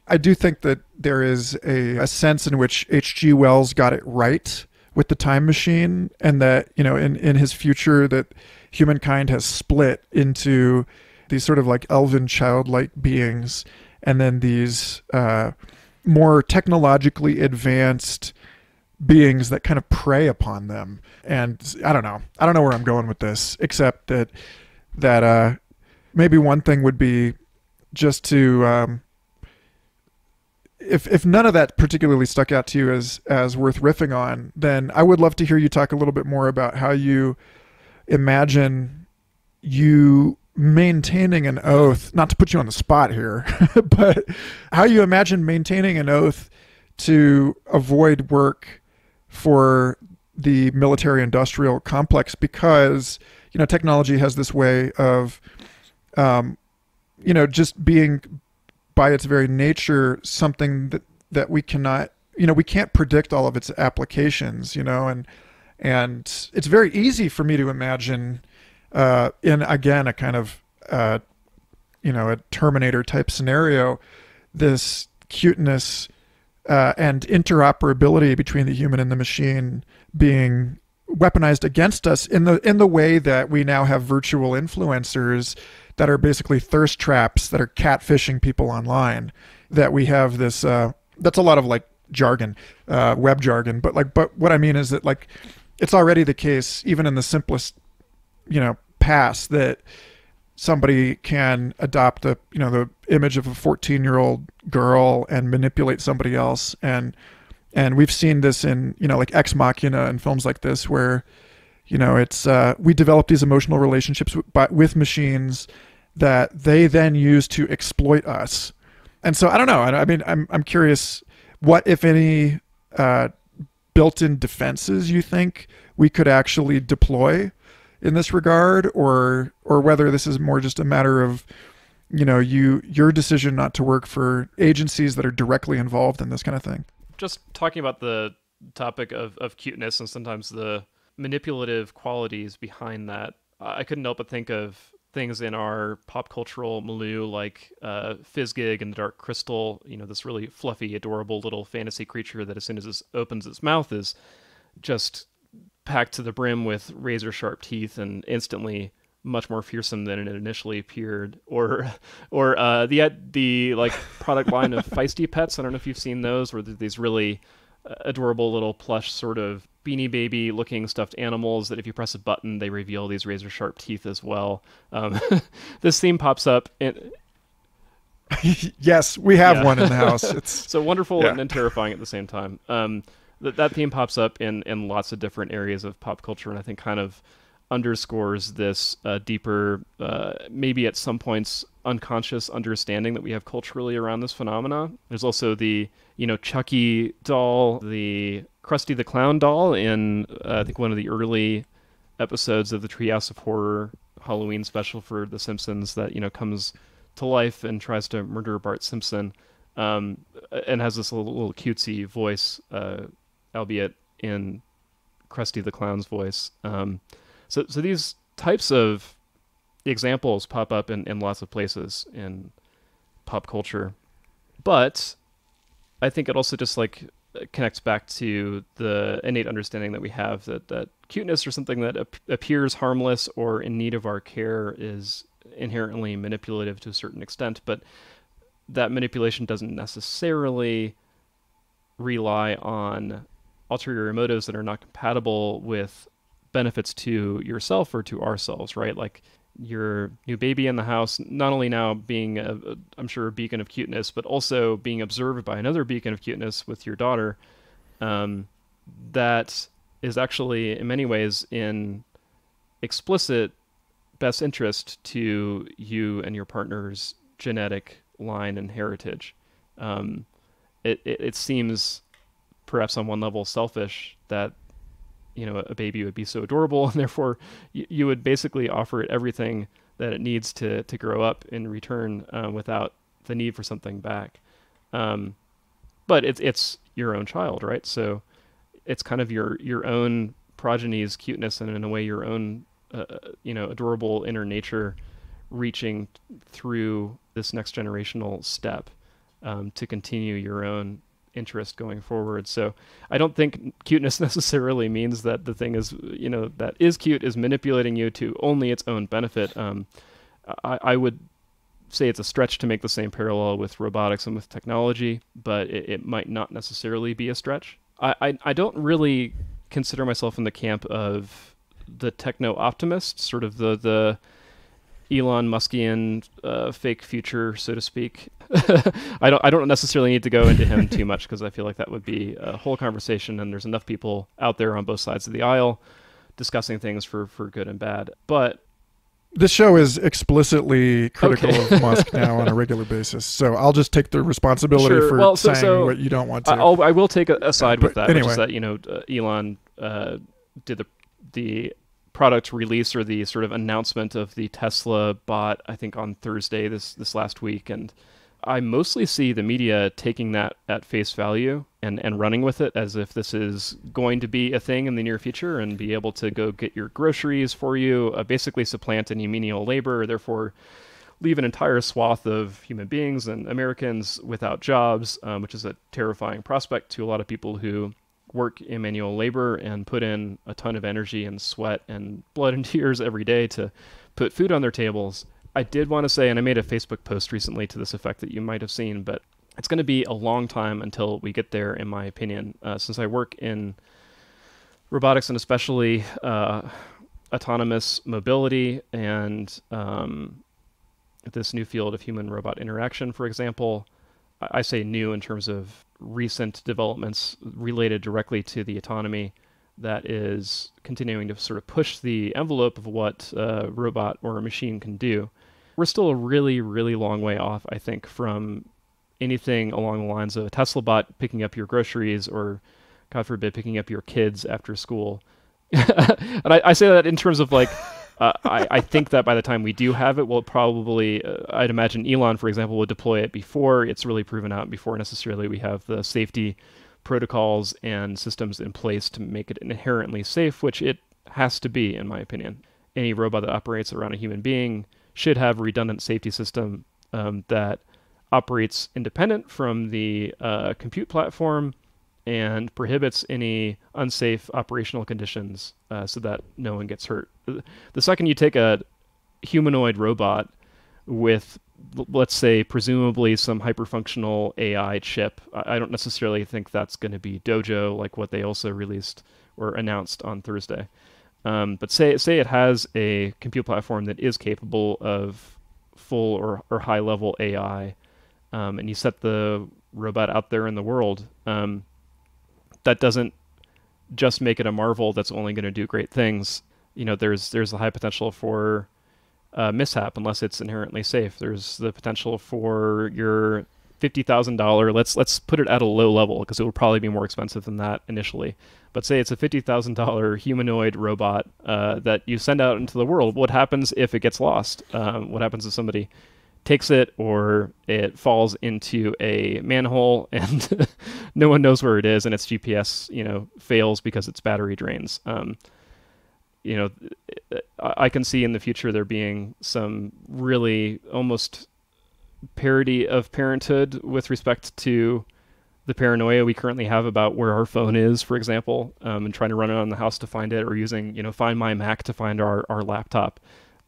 i do think that there is a, a sense in which hg wells got it right with the time machine and that you know in in his future that humankind has split into these sort of like elven childlike beings and then these uh, more technologically advanced beings that kind of prey upon them. And I don't know. I don't know where I'm going with this, except that that uh, maybe one thing would be just to um, if if none of that particularly stuck out to you as as worth riffing on, then I would love to hear you talk a little bit more about how you imagine you maintaining an oath, not to put you on the spot here, but how you imagine maintaining an oath to avoid work for the military industrial complex because you know technology has this way of um, you know just being by its very nature something that that we cannot you know we can't predict all of its applications you know and and it's very easy for me to imagine uh, in again a kind of uh, you know a terminator type scenario this cuteness uh, and interoperability between the human and the machine being weaponized against us in the in the way that we now have virtual influencers that are basically thirst traps that are catfishing people online that we have this uh, that's a lot of like jargon uh, web jargon but like but what i mean is that like it's already the case even in the simplest you know past that somebody can adopt the you know the image of a 14 year old girl and manipulate somebody else. And and we've seen this in you know like ex machina and films like this where you know it's uh, we develop these emotional relationships with, with machines that they then use to exploit us. And so i don't know. I, I mean i'm, I'm curious what if any uh, built-in defenses you think we could actually deploy in this regard or or whether this is more just a matter of you know you your decision not to work for agencies that are directly involved in this kind of thing? Just talking about the topic of, of cuteness and sometimes the manipulative qualities behind that i couldn't help but think of things in our pop cultural milieu like uh, Fizzgig and the Dark Crystal, you know, this really fluffy, adorable little fantasy creature that as soon as it opens its mouth is just packed to the brim with razor sharp teeth and instantly much more fearsome than it initially appeared. Or, or uh, the the like product line of Feisty Pets. I don't know if you've seen those, where these really uh, adorable little plush sort of beanie baby looking stuffed animals that if you press a button they reveal these razor sharp teeth as well um, this theme pops up in, yes, we have yeah. one in the house. It's so wonderful yeah. and, terrifying at the same time. Um, that that theme pops up in in lots of different areas of pop culture, and I think kind of underscores this uh, deeper, uh, maybe at some points unconscious understanding that we have culturally around this phenomena. There's also the you know Chucky doll, the Krusty the Clown doll in uh, I think one of the early episodes of the Treehouse of Horror Halloween special for The Simpsons that you know comes to life and tries to murder Bart Simpson, um, and has this little, little cutesy voice, uh, albeit in Krusty the Clown's voice. Um, so, so these types of examples pop up in, in lots of places in pop culture, but I think it also just like connects back to the innate understanding that we have that that cuteness or something that ap- appears harmless or in need of our care is inherently manipulative to a certain extent, but that manipulation doesn't necessarily rely on ulterior motives that are not compatible with benefits to yourself or to ourselves, right? Like your new baby in the house, not only now being, a, a, I'm sure, a beacon of cuteness, but also being observed by another beacon of cuteness with your daughter. Um, that is actually, in many ways, in explicit best interest to you and your partner's genetic line and heritage. Um, it, it, it seems perhaps on one level selfish that you know a baby would be so adorable and therefore you, you would basically offer it everything that it needs to to grow up in return uh, without the need for something back. Um, but it's it's your own child, right? So it's kind of your your own progeny's cuteness and in a way your own uh, you know adorable inner nature reaching through this next generational step um, to continue your own interest going forward. So I don't think cuteness necessarily means that the thing is you know that is cute is manipulating you to only its own benefit. Um, I, I would say it's a stretch to make the same parallel with robotics and with technology, but it, it might not necessarily be a stretch. I, I, I don't really consider myself in the camp of the techno optimist, sort of the the Elon Muskian uh, fake future, so to speak. I don't I don't necessarily need to go into him too much because I feel like that would be a whole conversation, and there's enough people out there on both sides of the aisle discussing things for for good and bad. But this show is explicitly critical okay. of Musk now on a regular basis, so I'll just take the responsibility sure. for well, so, saying so what you don't want to. I'll, I will take a, a side with that, anyway. which is that you know uh, Elon uh, did the the product release or the sort of announcement of the Tesla bot, I think on Thursday this this last week, and I mostly see the media taking that at face value and, and running with it as if this is going to be a thing in the near future and be able to go get your groceries for you, uh, basically supplant any menial labor, therefore leave an entire swath of human beings and Americans without jobs, um, which is a terrifying prospect to a lot of people who work in manual labor and put in a ton of energy and sweat and blood and tears every day to put food on their tables. I did want to say, and I made a Facebook post recently to this effect that you might have seen, but it's going to be a long time until we get there, in my opinion. Uh, since I work in robotics and especially uh, autonomous mobility and um, this new field of human robot interaction, for example, I say new in terms of recent developments related directly to the autonomy that is continuing to sort of push the envelope of what a robot or a machine can do. We're still a really, really long way off, I think, from anything along the lines of a Tesla bot picking up your groceries or, God forbid, picking up your kids after school. and I, I say that in terms of like uh, I, I, think that by the time we do have it, we'll probably, uh, I'd imagine Elon, for example, would deploy it before it's really proven out, before necessarily we have the safety protocols and systems in place to make it inherently safe, which it has to be, in my opinion. Any robot that operates around a human being should have a redundant safety system um, that operates independent from the uh, compute platform and prohibits any unsafe operational conditions uh, so that no one gets hurt. The second you take a humanoid robot with let's say presumably some hyperfunctional AI chip. I don't necessarily think that's going to be Dojo like what they also released or announced on Thursday. Um, but say say it has a compute platform that is capable of full or, or high level AI, um, and you set the robot out there in the world. Um, that doesn't just make it a marvel that's only going to do great things. You know, there's there's a high potential for uh, mishap unless it's inherently safe. There's the potential for your fifty thousand dollar. Let's let's put it at a low level because it will probably be more expensive than that initially. But say it's a fifty thousand dollar humanoid robot uh, that you send out into the world. What happens if it gets lost? Um, what happens if somebody takes it or it falls into a manhole and no one knows where it is and its GPS you know fails because its battery drains? Um, you know, I can see in the future there being some really almost parody of parenthood with respect to the paranoia we currently have about where our phone is, for example, um, and trying to run on the house to find it, or using, you know, Find My Mac to find our, our laptop.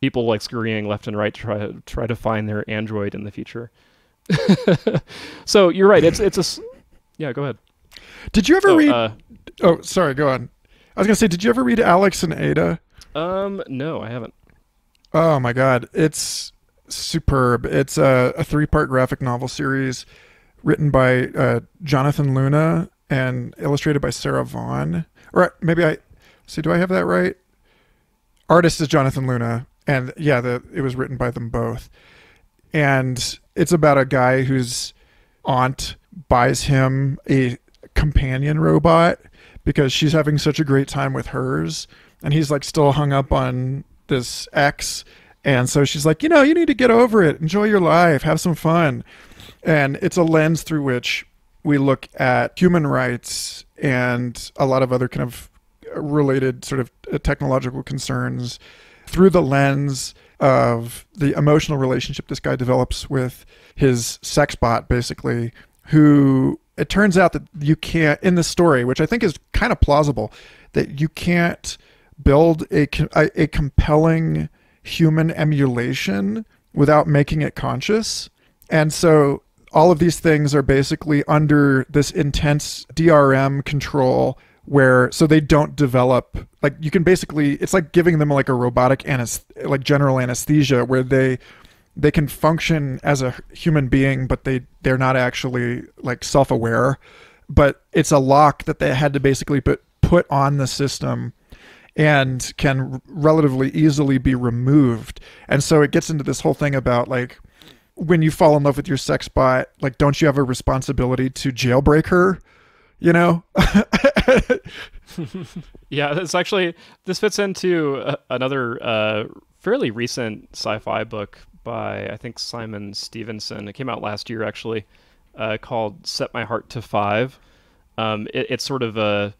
People like scurrying left and right to try try to find their Android in the future. so you're right. It's it's a yeah. Go ahead. Did you ever oh, read? Uh, oh, sorry. Go on. I was gonna say, did you ever read Alex and Ada? Um, no, I haven't. Oh my god, it's superb. It's a, a three-part graphic novel series written by uh, Jonathan Luna and illustrated by Sarah Vaughn. Or maybe I see. Do I have that right? Artist is Jonathan Luna, and yeah, the it was written by them both. And it's about a guy whose aunt buys him a companion robot because she's having such a great time with hers. And he's like still hung up on this ex. And so she's like you know you need to get over it. Enjoy your life. Have some fun. And it's a lens through which we look at human rights and a lot of other kind of related sort of uh, technological concerns through the lens of the emotional relationship this guy develops with his sex bot basically who it turns out that you can't in the story, which I think is kind of plausible, that you can't build a a, a compelling human emulation without making it conscious. And so all of these things are basically under this intense DRM control where so they don't develop like you can basically it's like giving them like a robotic anest- like general anesthesia where they they can function as a human being, but they they're not actually like self aware. But it's a lock that they had to basically put put on the system and can relatively easily be removed. And so it gets into this whole thing about like when you fall in love with your sex bot, like don't you have a responsibility to jailbreak her? You know? yeah, it's actually this fits into uh, another uh, fairly recent sci-fi book by I think Simon Stephenson. It came out last year actually, uh, called "Set My Heart to Five. Um, it, it's sort of a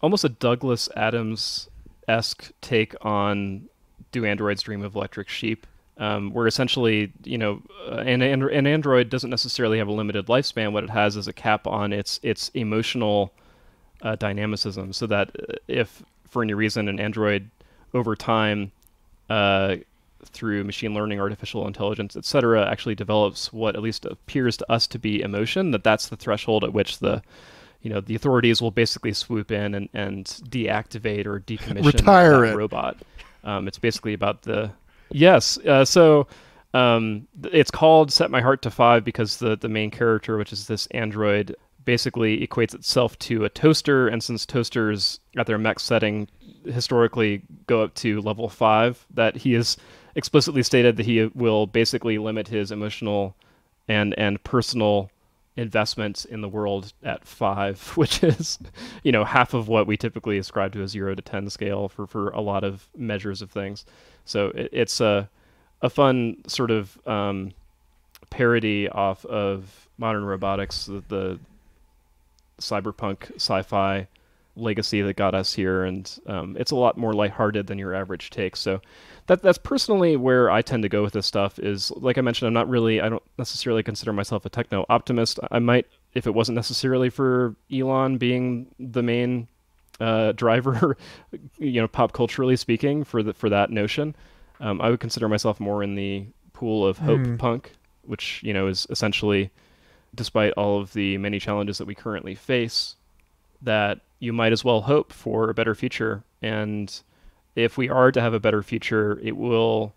almost a Douglas Adams esque take on "Do Androids Dream of Electric Sheep?" Um, where essentially, you know, uh, an, an Android doesn't necessarily have a limited lifespan. What it has is a cap on its its emotional uh, dynamicism, so that uh, if for any reason an Android over time uh, through machine learning, artificial intelligence, etc., actually develops what at least appears to us to be emotion, that that's the threshold at which the you know the authorities will basically swoop in and, and deactivate or decommission Retire that it. robot. Um, it's basically about the yes. Uh, so um, it's called "Set My Heart to Five because the the main character, which is this android, basically equates itself to a toaster, and since toasters at their max setting historically go up to level five, that he has explicitly stated that he will basically limit his emotional and and personal investments in the world at five, which is, you know, half of what we typically ascribe to a zero to ten scale for for a lot of measures of things. So it, it's a a fun sort of um, parody off of modern robotics, the, the cyberpunk sci-fi legacy that got us here, and um, it's a lot more lighthearted than your average take. So that that's personally where I tend to go with this stuff. Is like I mentioned, I'm not really, I don't necessarily consider myself a techno optimist. I might, if it wasn't necessarily for Elon being the main uh, driver, you know, pop culturally speaking, for the for that notion. Um, I would consider myself more in the pool of hope Mm. punk, which you know is essentially, despite all of the many challenges that we currently face, that you might as well hope for a better future. And if we are to have a better future, it will,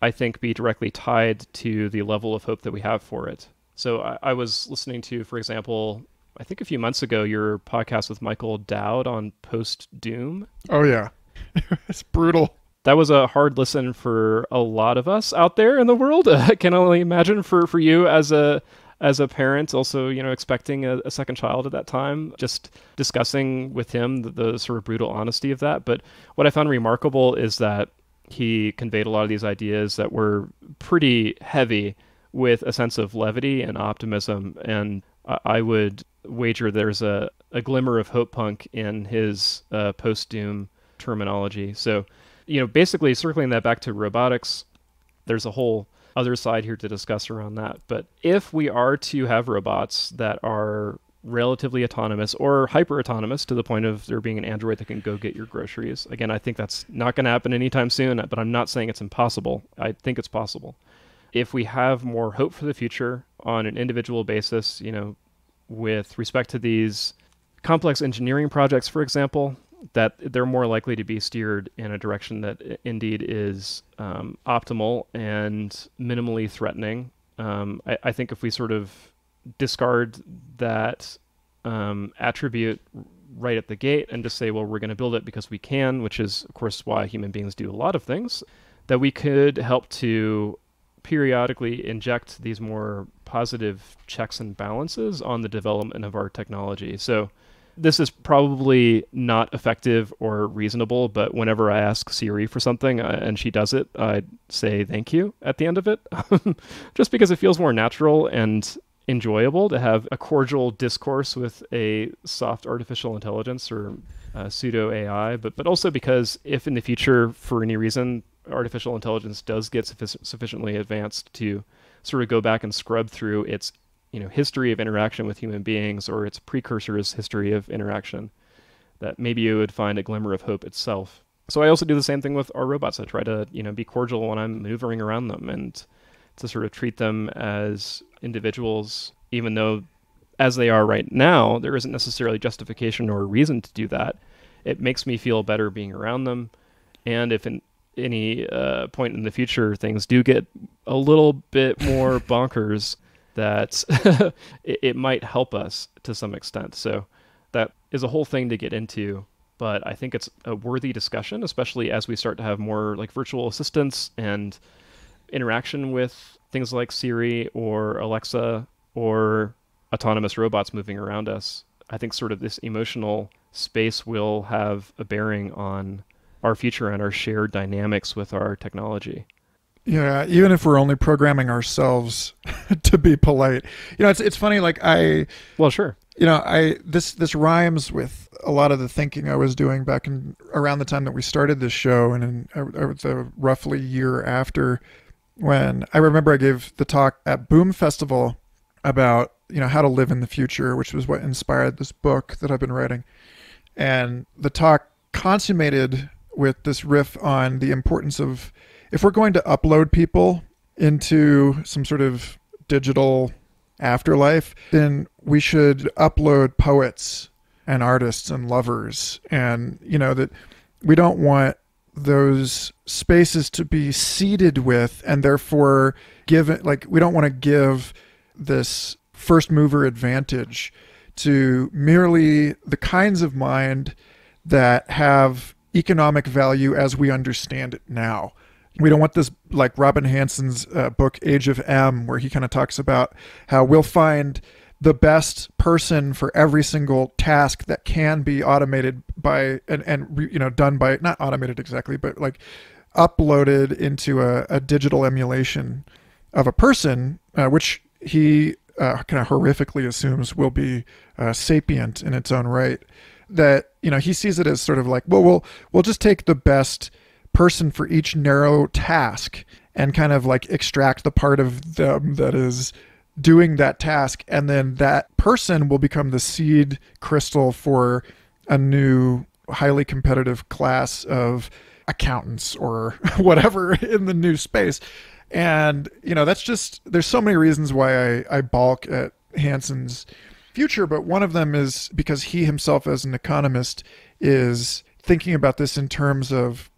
I think, be directly tied to the level of hope that we have for it. So I, I was listening to, for example, I think a few months ago, your podcast with Michael Dowd on post Doom. Oh yeah, it's brutal. That was a hard listen for a lot of us out there in the world. I can only imagine for, for you as a as a parent, also you know expecting a, a second child at that time, just discussing with him the, the sort of brutal honesty of that. But what I found remarkable is that he conveyed a lot of these ideas that were pretty heavy with a sense of levity and optimism. And I, I would wager there's a, a glimmer of hope punk in his uh, post doom terminology. So, you know, basically circling that back to robotics, there's a whole other side here to discuss around that. But if we are to have robots that are relatively autonomous or hyper autonomous to the point of there being an android that can go get your groceries. Again, I think that's not going to happen anytime soon, but I'm not saying it's impossible. I think it's possible. If we have more hope for the future on an individual basis, you know, with respect to these complex engineering projects, for example, that they're more likely to be steered in a direction that indeed is um, optimal and minimally threatening. Um, I, I, think if we sort of discard that um, attribute right at the gate and just say, well, we're going to build it because we can, which is, of course, why human beings do a lot of things, that we could help to periodically inject these more positive checks and balances on the development of our technology. So, this is probably not effective or reasonable, but whenever I ask Siri for something uh, and she does it, I say thank you at the end of it, just because it feels more natural and enjoyable to have a cordial discourse with a soft artificial intelligence or uh, pseudo AI, but but also because if in the future, for any reason, artificial intelligence does get suffic- sufficiently advanced to sort of go back and scrub through its you know history of interaction with human beings or its precursors history of interaction that maybe you would find a glimmer of hope itself. So i also do the same thing with our robots. I try to you know be cordial when i'm maneuvering around them and to sort of treat them as individuals even though as they are right now there isn't necessarily justification or reason to do that. It makes me feel better being around them. And if in any uh, point in the future things do get a little bit more bonkers that it, it, might help us to some extent. So that is a whole thing to get into, but I think it's a worthy discussion, especially as we start to have more like virtual assistants and interaction with things like Siri or Alexa or autonomous robots moving around us. I think sort of this emotional space will have a bearing on our future and our shared dynamics with our technology. Yeah, even if we're only programming ourselves to be polite. You know, it's it's funny like I Well, sure. You know, I this this rhymes with a lot of the thinking I was doing back in around the time that we started this show and in the roughly a year after when I remember I gave the talk at Boom Festival about, you know, how to live in the future, which was what inspired this book that I've been writing. And the talk consummated with this riff on the importance of if we're going to upload people into some sort of digital afterlife, then we should upload poets and artists and lovers. And, you know, that we don't want those spaces to be seeded with and therefore given, like, we don't want to give this first mover advantage to merely the kinds of mind that have economic value as we understand it now we don't want this like Robin Hanson's uh, book Age of Em, where he kind of talks about how we'll find the best person for every single task that can be automated by and and you know done by not automated exactly, but like uploaded into a, a digital emulation of a person, uh, which he uh, kind of horrifically assumes will be uh, sapient in its own right. That you know he sees it as sort of like, well, we'll we'll just take the best person for each narrow task and kind of like extract the part of them that is doing that task and then that person will become the seed crystal for a new highly competitive class of accountants or whatever in the new space. And, you know, that's just, there's so many reasons why I, I balk at Hanson's future, but one of them is because he himself, as an economist, is thinking about this in terms of,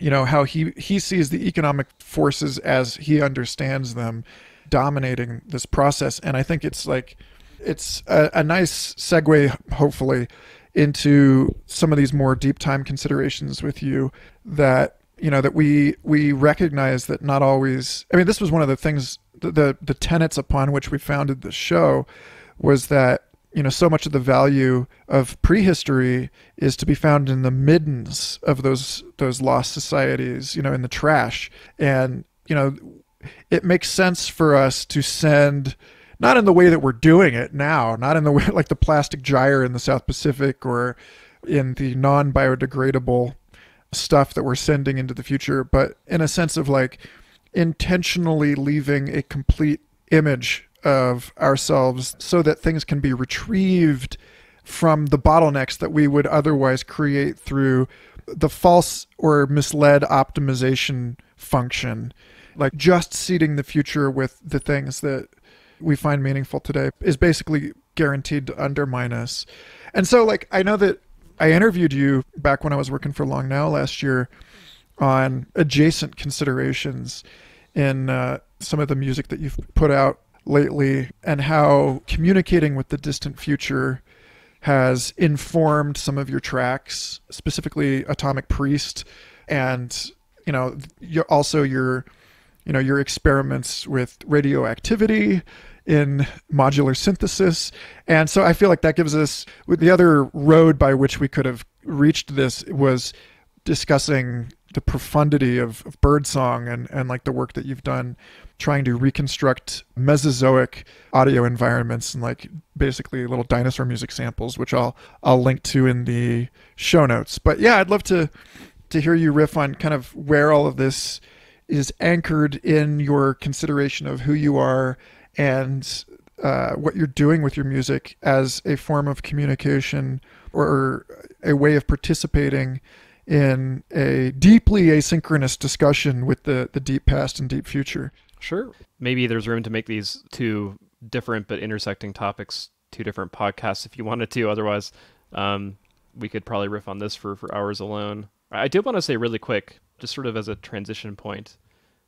you know, how he, he sees the economic forces as he understands them dominating this process. And I think it's like, it's a, a nice segue, hopefully, into some of these more deep time considerations with you that you know that we we recognize that not always i mean this was one of the things the the, the tenets upon which we founded the show was that you know so much of the value of prehistory is to be found in the middens of those those lost societies you know in the trash. And you know it makes sense for us to send not in the way that we're doing it now, not in the way like the plastic gyre in the South Pacific or in the non biodegradable stuff that we're sending into the future, but in a sense of like intentionally leaving a complete image of ourselves so that things can be retrieved from the bottlenecks that we would otherwise create through the false or misled optimization function like just seeding the future with the things that we find meaningful today is basically guaranteed to undermine us. And so, like, I know that I interviewed you back when I was working for Long Now last year on adjacent considerations in uh, some of the music that you've put out lately and how communicating with the distant future has informed some of your tracks, specifically Atomic Priest, and you know, also your you know your experiments with radioactivity in modular synthesis. And so I feel like that gives us the other road by which we could have reached this was discussing the profundity of, of birdsong and, and like the work that you've done trying to reconstruct Mesozoic audio environments and like basically little dinosaur music samples, which I'll I'll link to in the show notes. But yeah, I'd love to to hear you riff on kind of where all of this is anchored in your consideration of who you are and uh, what you're doing with your music as a form of communication or a way of participating in a deeply asynchronous discussion with the, the deep past and deep future. Sure. Maybe there's room to make these two different but intersecting topics two different podcasts if you wanted to. Otherwise, um, we could probably riff on this for, for hours alone. I did want to say really quick, just sort of as a transition point,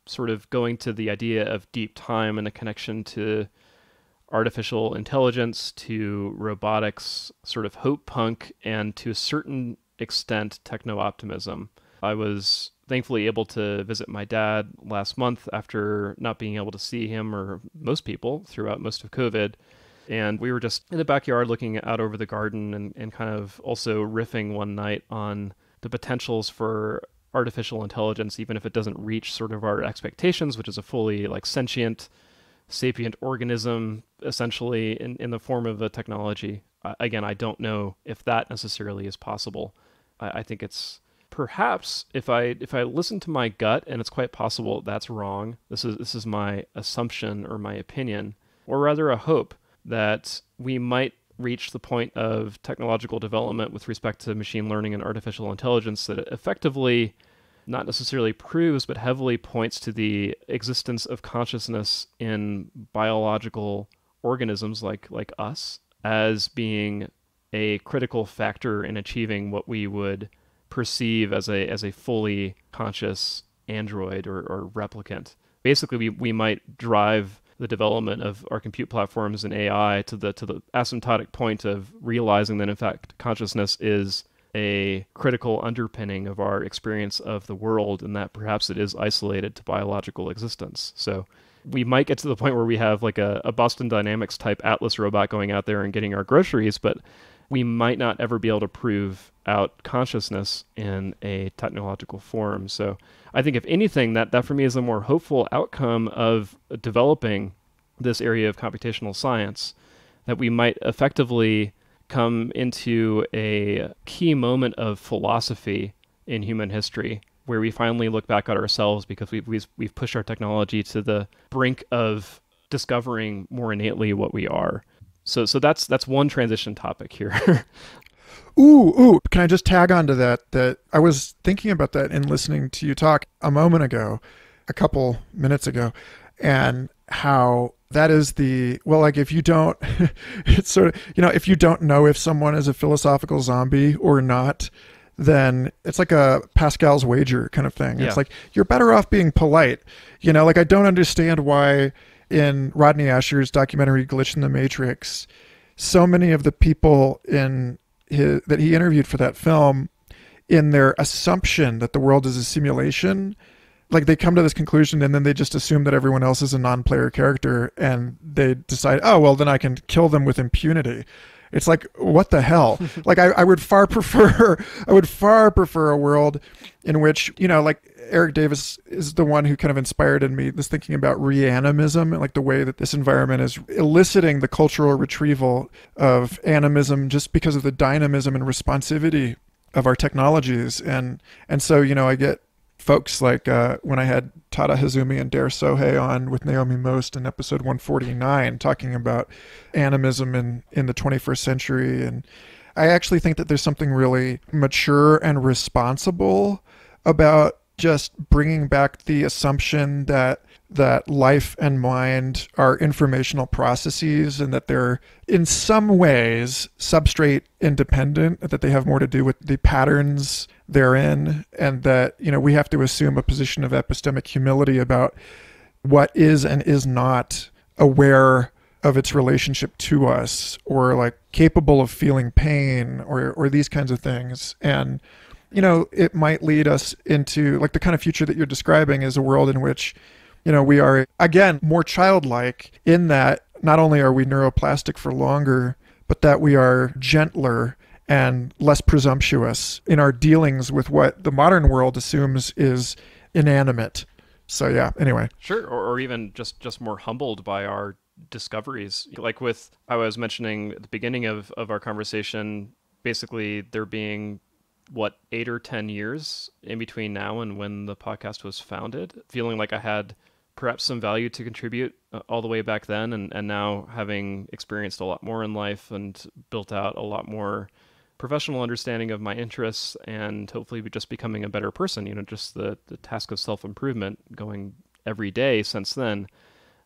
sort of going to the idea of deep time and the connection to artificial intelligence, to robotics, sort of hope punk, and to a certain extent, techno optimism. I was thankfully able to visit my dad last month after not being able to see him or most people throughout most of COVID. And we were just in the backyard looking out over the garden and, and kind of also riffing one night on the potentials for artificial intelligence, even if it doesn't reach sort of our expectations, which is a fully like sentient, sapient organism, essentially in, in the form of a technology. Uh, again, I don't know if that necessarily is possible. I, I think it's perhaps if I if I listen to my gut, and it's quite possible that's wrong. This is this is my assumption or my opinion, or rather a hope that we might reach the point of technological development with respect to machine learning and artificial intelligence that effectively not necessarily proves but heavily points to the existence of consciousness in biological organisms like like us as being a critical factor in achieving what we would perceive as a as a fully conscious android or, or replicant. Basically, we, we might drive the development of our compute platforms and AI to the to the asymptotic point of realizing that in fact consciousness is a critical underpinning of our experience of the world and that perhaps it is isolated to biological existence. So we might get to the point where we have like a, a Boston Dynamics type Atlas robot going out there and getting our groceries, but we might not ever be able to prove out consciousness in a technological form. So I think if anything, that, that for me is a more hopeful outcome of developing this area of computational science, that we might effectively come into a key moment of philosophy in human history where we finally look back at ourselves because we've, we've, we've pushed our technology to the brink of discovering more innately what we are. So so that's that's one transition topic here. Ooh, ooh, can I just tag on to that? That I was thinking about that in listening to you talk a moment ago, a couple minutes ago, and how that is the well like if you don't it's sort of you know if you don't know if someone is a philosophical zombie or not then it's like a pascal's wager kind of thing Yeah. it's like you're better off being polite you know like i don't understand why in rodney ascher's documentary glitch in the matrix so many of the people in his, that he interviewed for that film in their assumption that the world is a simulation like they come to this conclusion and then they just assume that everyone else is a non-player character and they decide oh well then i can kill them with impunity it's like what the hell? Like I, I would far prefer i would far prefer a world in which you know like erik davis is the one who kind of inspired in me this thinking about reanimism and like the way that this environment is eliciting the cultural retrieval of animism just because of the dynamism and responsivity of our technologies. And and so you know i get folks like uh, when I had Tada Hozumi and Dare Sohei on with Naomi Most in episode 149 talking about animism in, in the 21st century. And I actually think that there's something really mature and responsible about just bringing back the assumption that that life and mind are informational processes and that they're in some ways substrate independent that they have more to do with the patterns therein and that you know we have to assume a position of epistemic humility about what is and is not aware of its relationship to us or like capable of feeling pain or or these kinds of things. And you know it might lead us into like the kind of future that you're describing is a world in which you know we are again more childlike in that not only are we neuroplastic for longer but that we are gentler and less presumptuous in our dealings with what the modern world assumes is inanimate so yeah anyway Sure, or, or even just just more humbled by our discoveries. Like with I was mentioning at the beginning of of our conversation, basically there being what eight or ten years in between now and when the podcast was founded, feeling like I had perhaps some value to contribute uh, all the way back then, and and now having experienced a lot more in life and built out a lot more professional understanding of my interests and hopefully just becoming a better person you know just the the task of self-improvement going every day since then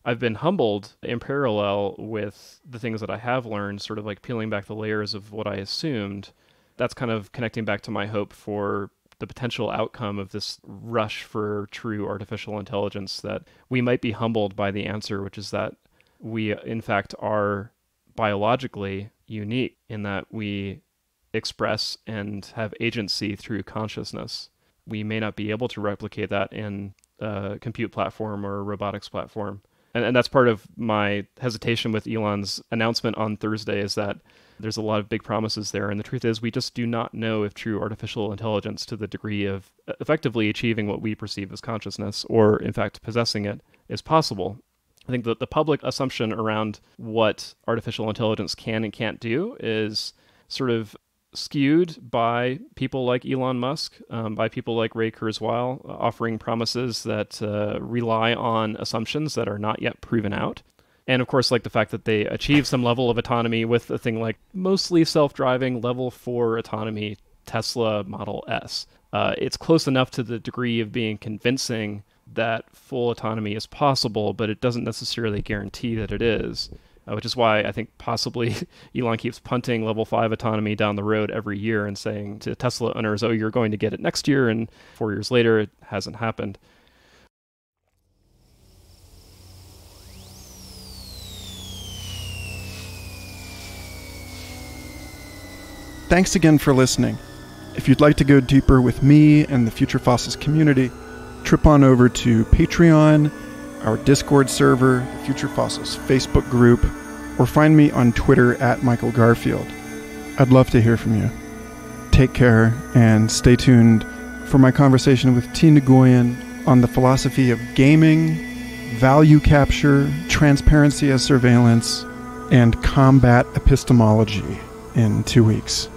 I've been humbled in parallel with the things that I have learned, sort of like peeling back the layers of what I assumed. That's kind of connecting back to my hope for the potential outcome of this rush for true artificial intelligence that we might be humbled by the answer, which is that we, in fact, are biologically unique in that we express and have agency through consciousness. We may not be able to replicate that in a compute platform or a robotics platform and, and that's part of my hesitation with Elon's announcement on Thursday is that there's a lot of big promises there, and the truth is we just do not know if true artificial intelligence, to the degree of effectively achieving what we perceive as consciousness, or in fact possessing it, is possible. I think that the public assumption around what artificial intelligence can and can't do is sort of skewed by people like Elon Musk, um, by people like Ray Kurzweil, uh, offering promises that uh, rely on assumptions that are not yet proven out. And of course, like the fact that they achieve some level of autonomy with a thing like mostly self driving level four autonomy Tesla Model S. Uh, it's close enough to the degree of being convincing that full autonomy is possible, but it doesn't necessarily guarantee that it is uh, which is why I think possibly Elon keeps punting level five autonomy down the road every year and saying to Tesla owners, "Oh, you're going to get it next year," and four years later, it hasn't happened. Thanks again for listening. If you'd like to go deeper with me and the Future Fossils community, trip on over to Patreon, our Discord server, Future Fossils Facebook group, or find me on Twitter at Michael Garfield. I'd love to hear from you. Take care and stay tuned for my conversation with Thi Nguyen on the philosophy of gaming, value capture, transparency as surveillance, and combat epistemology in two weeks.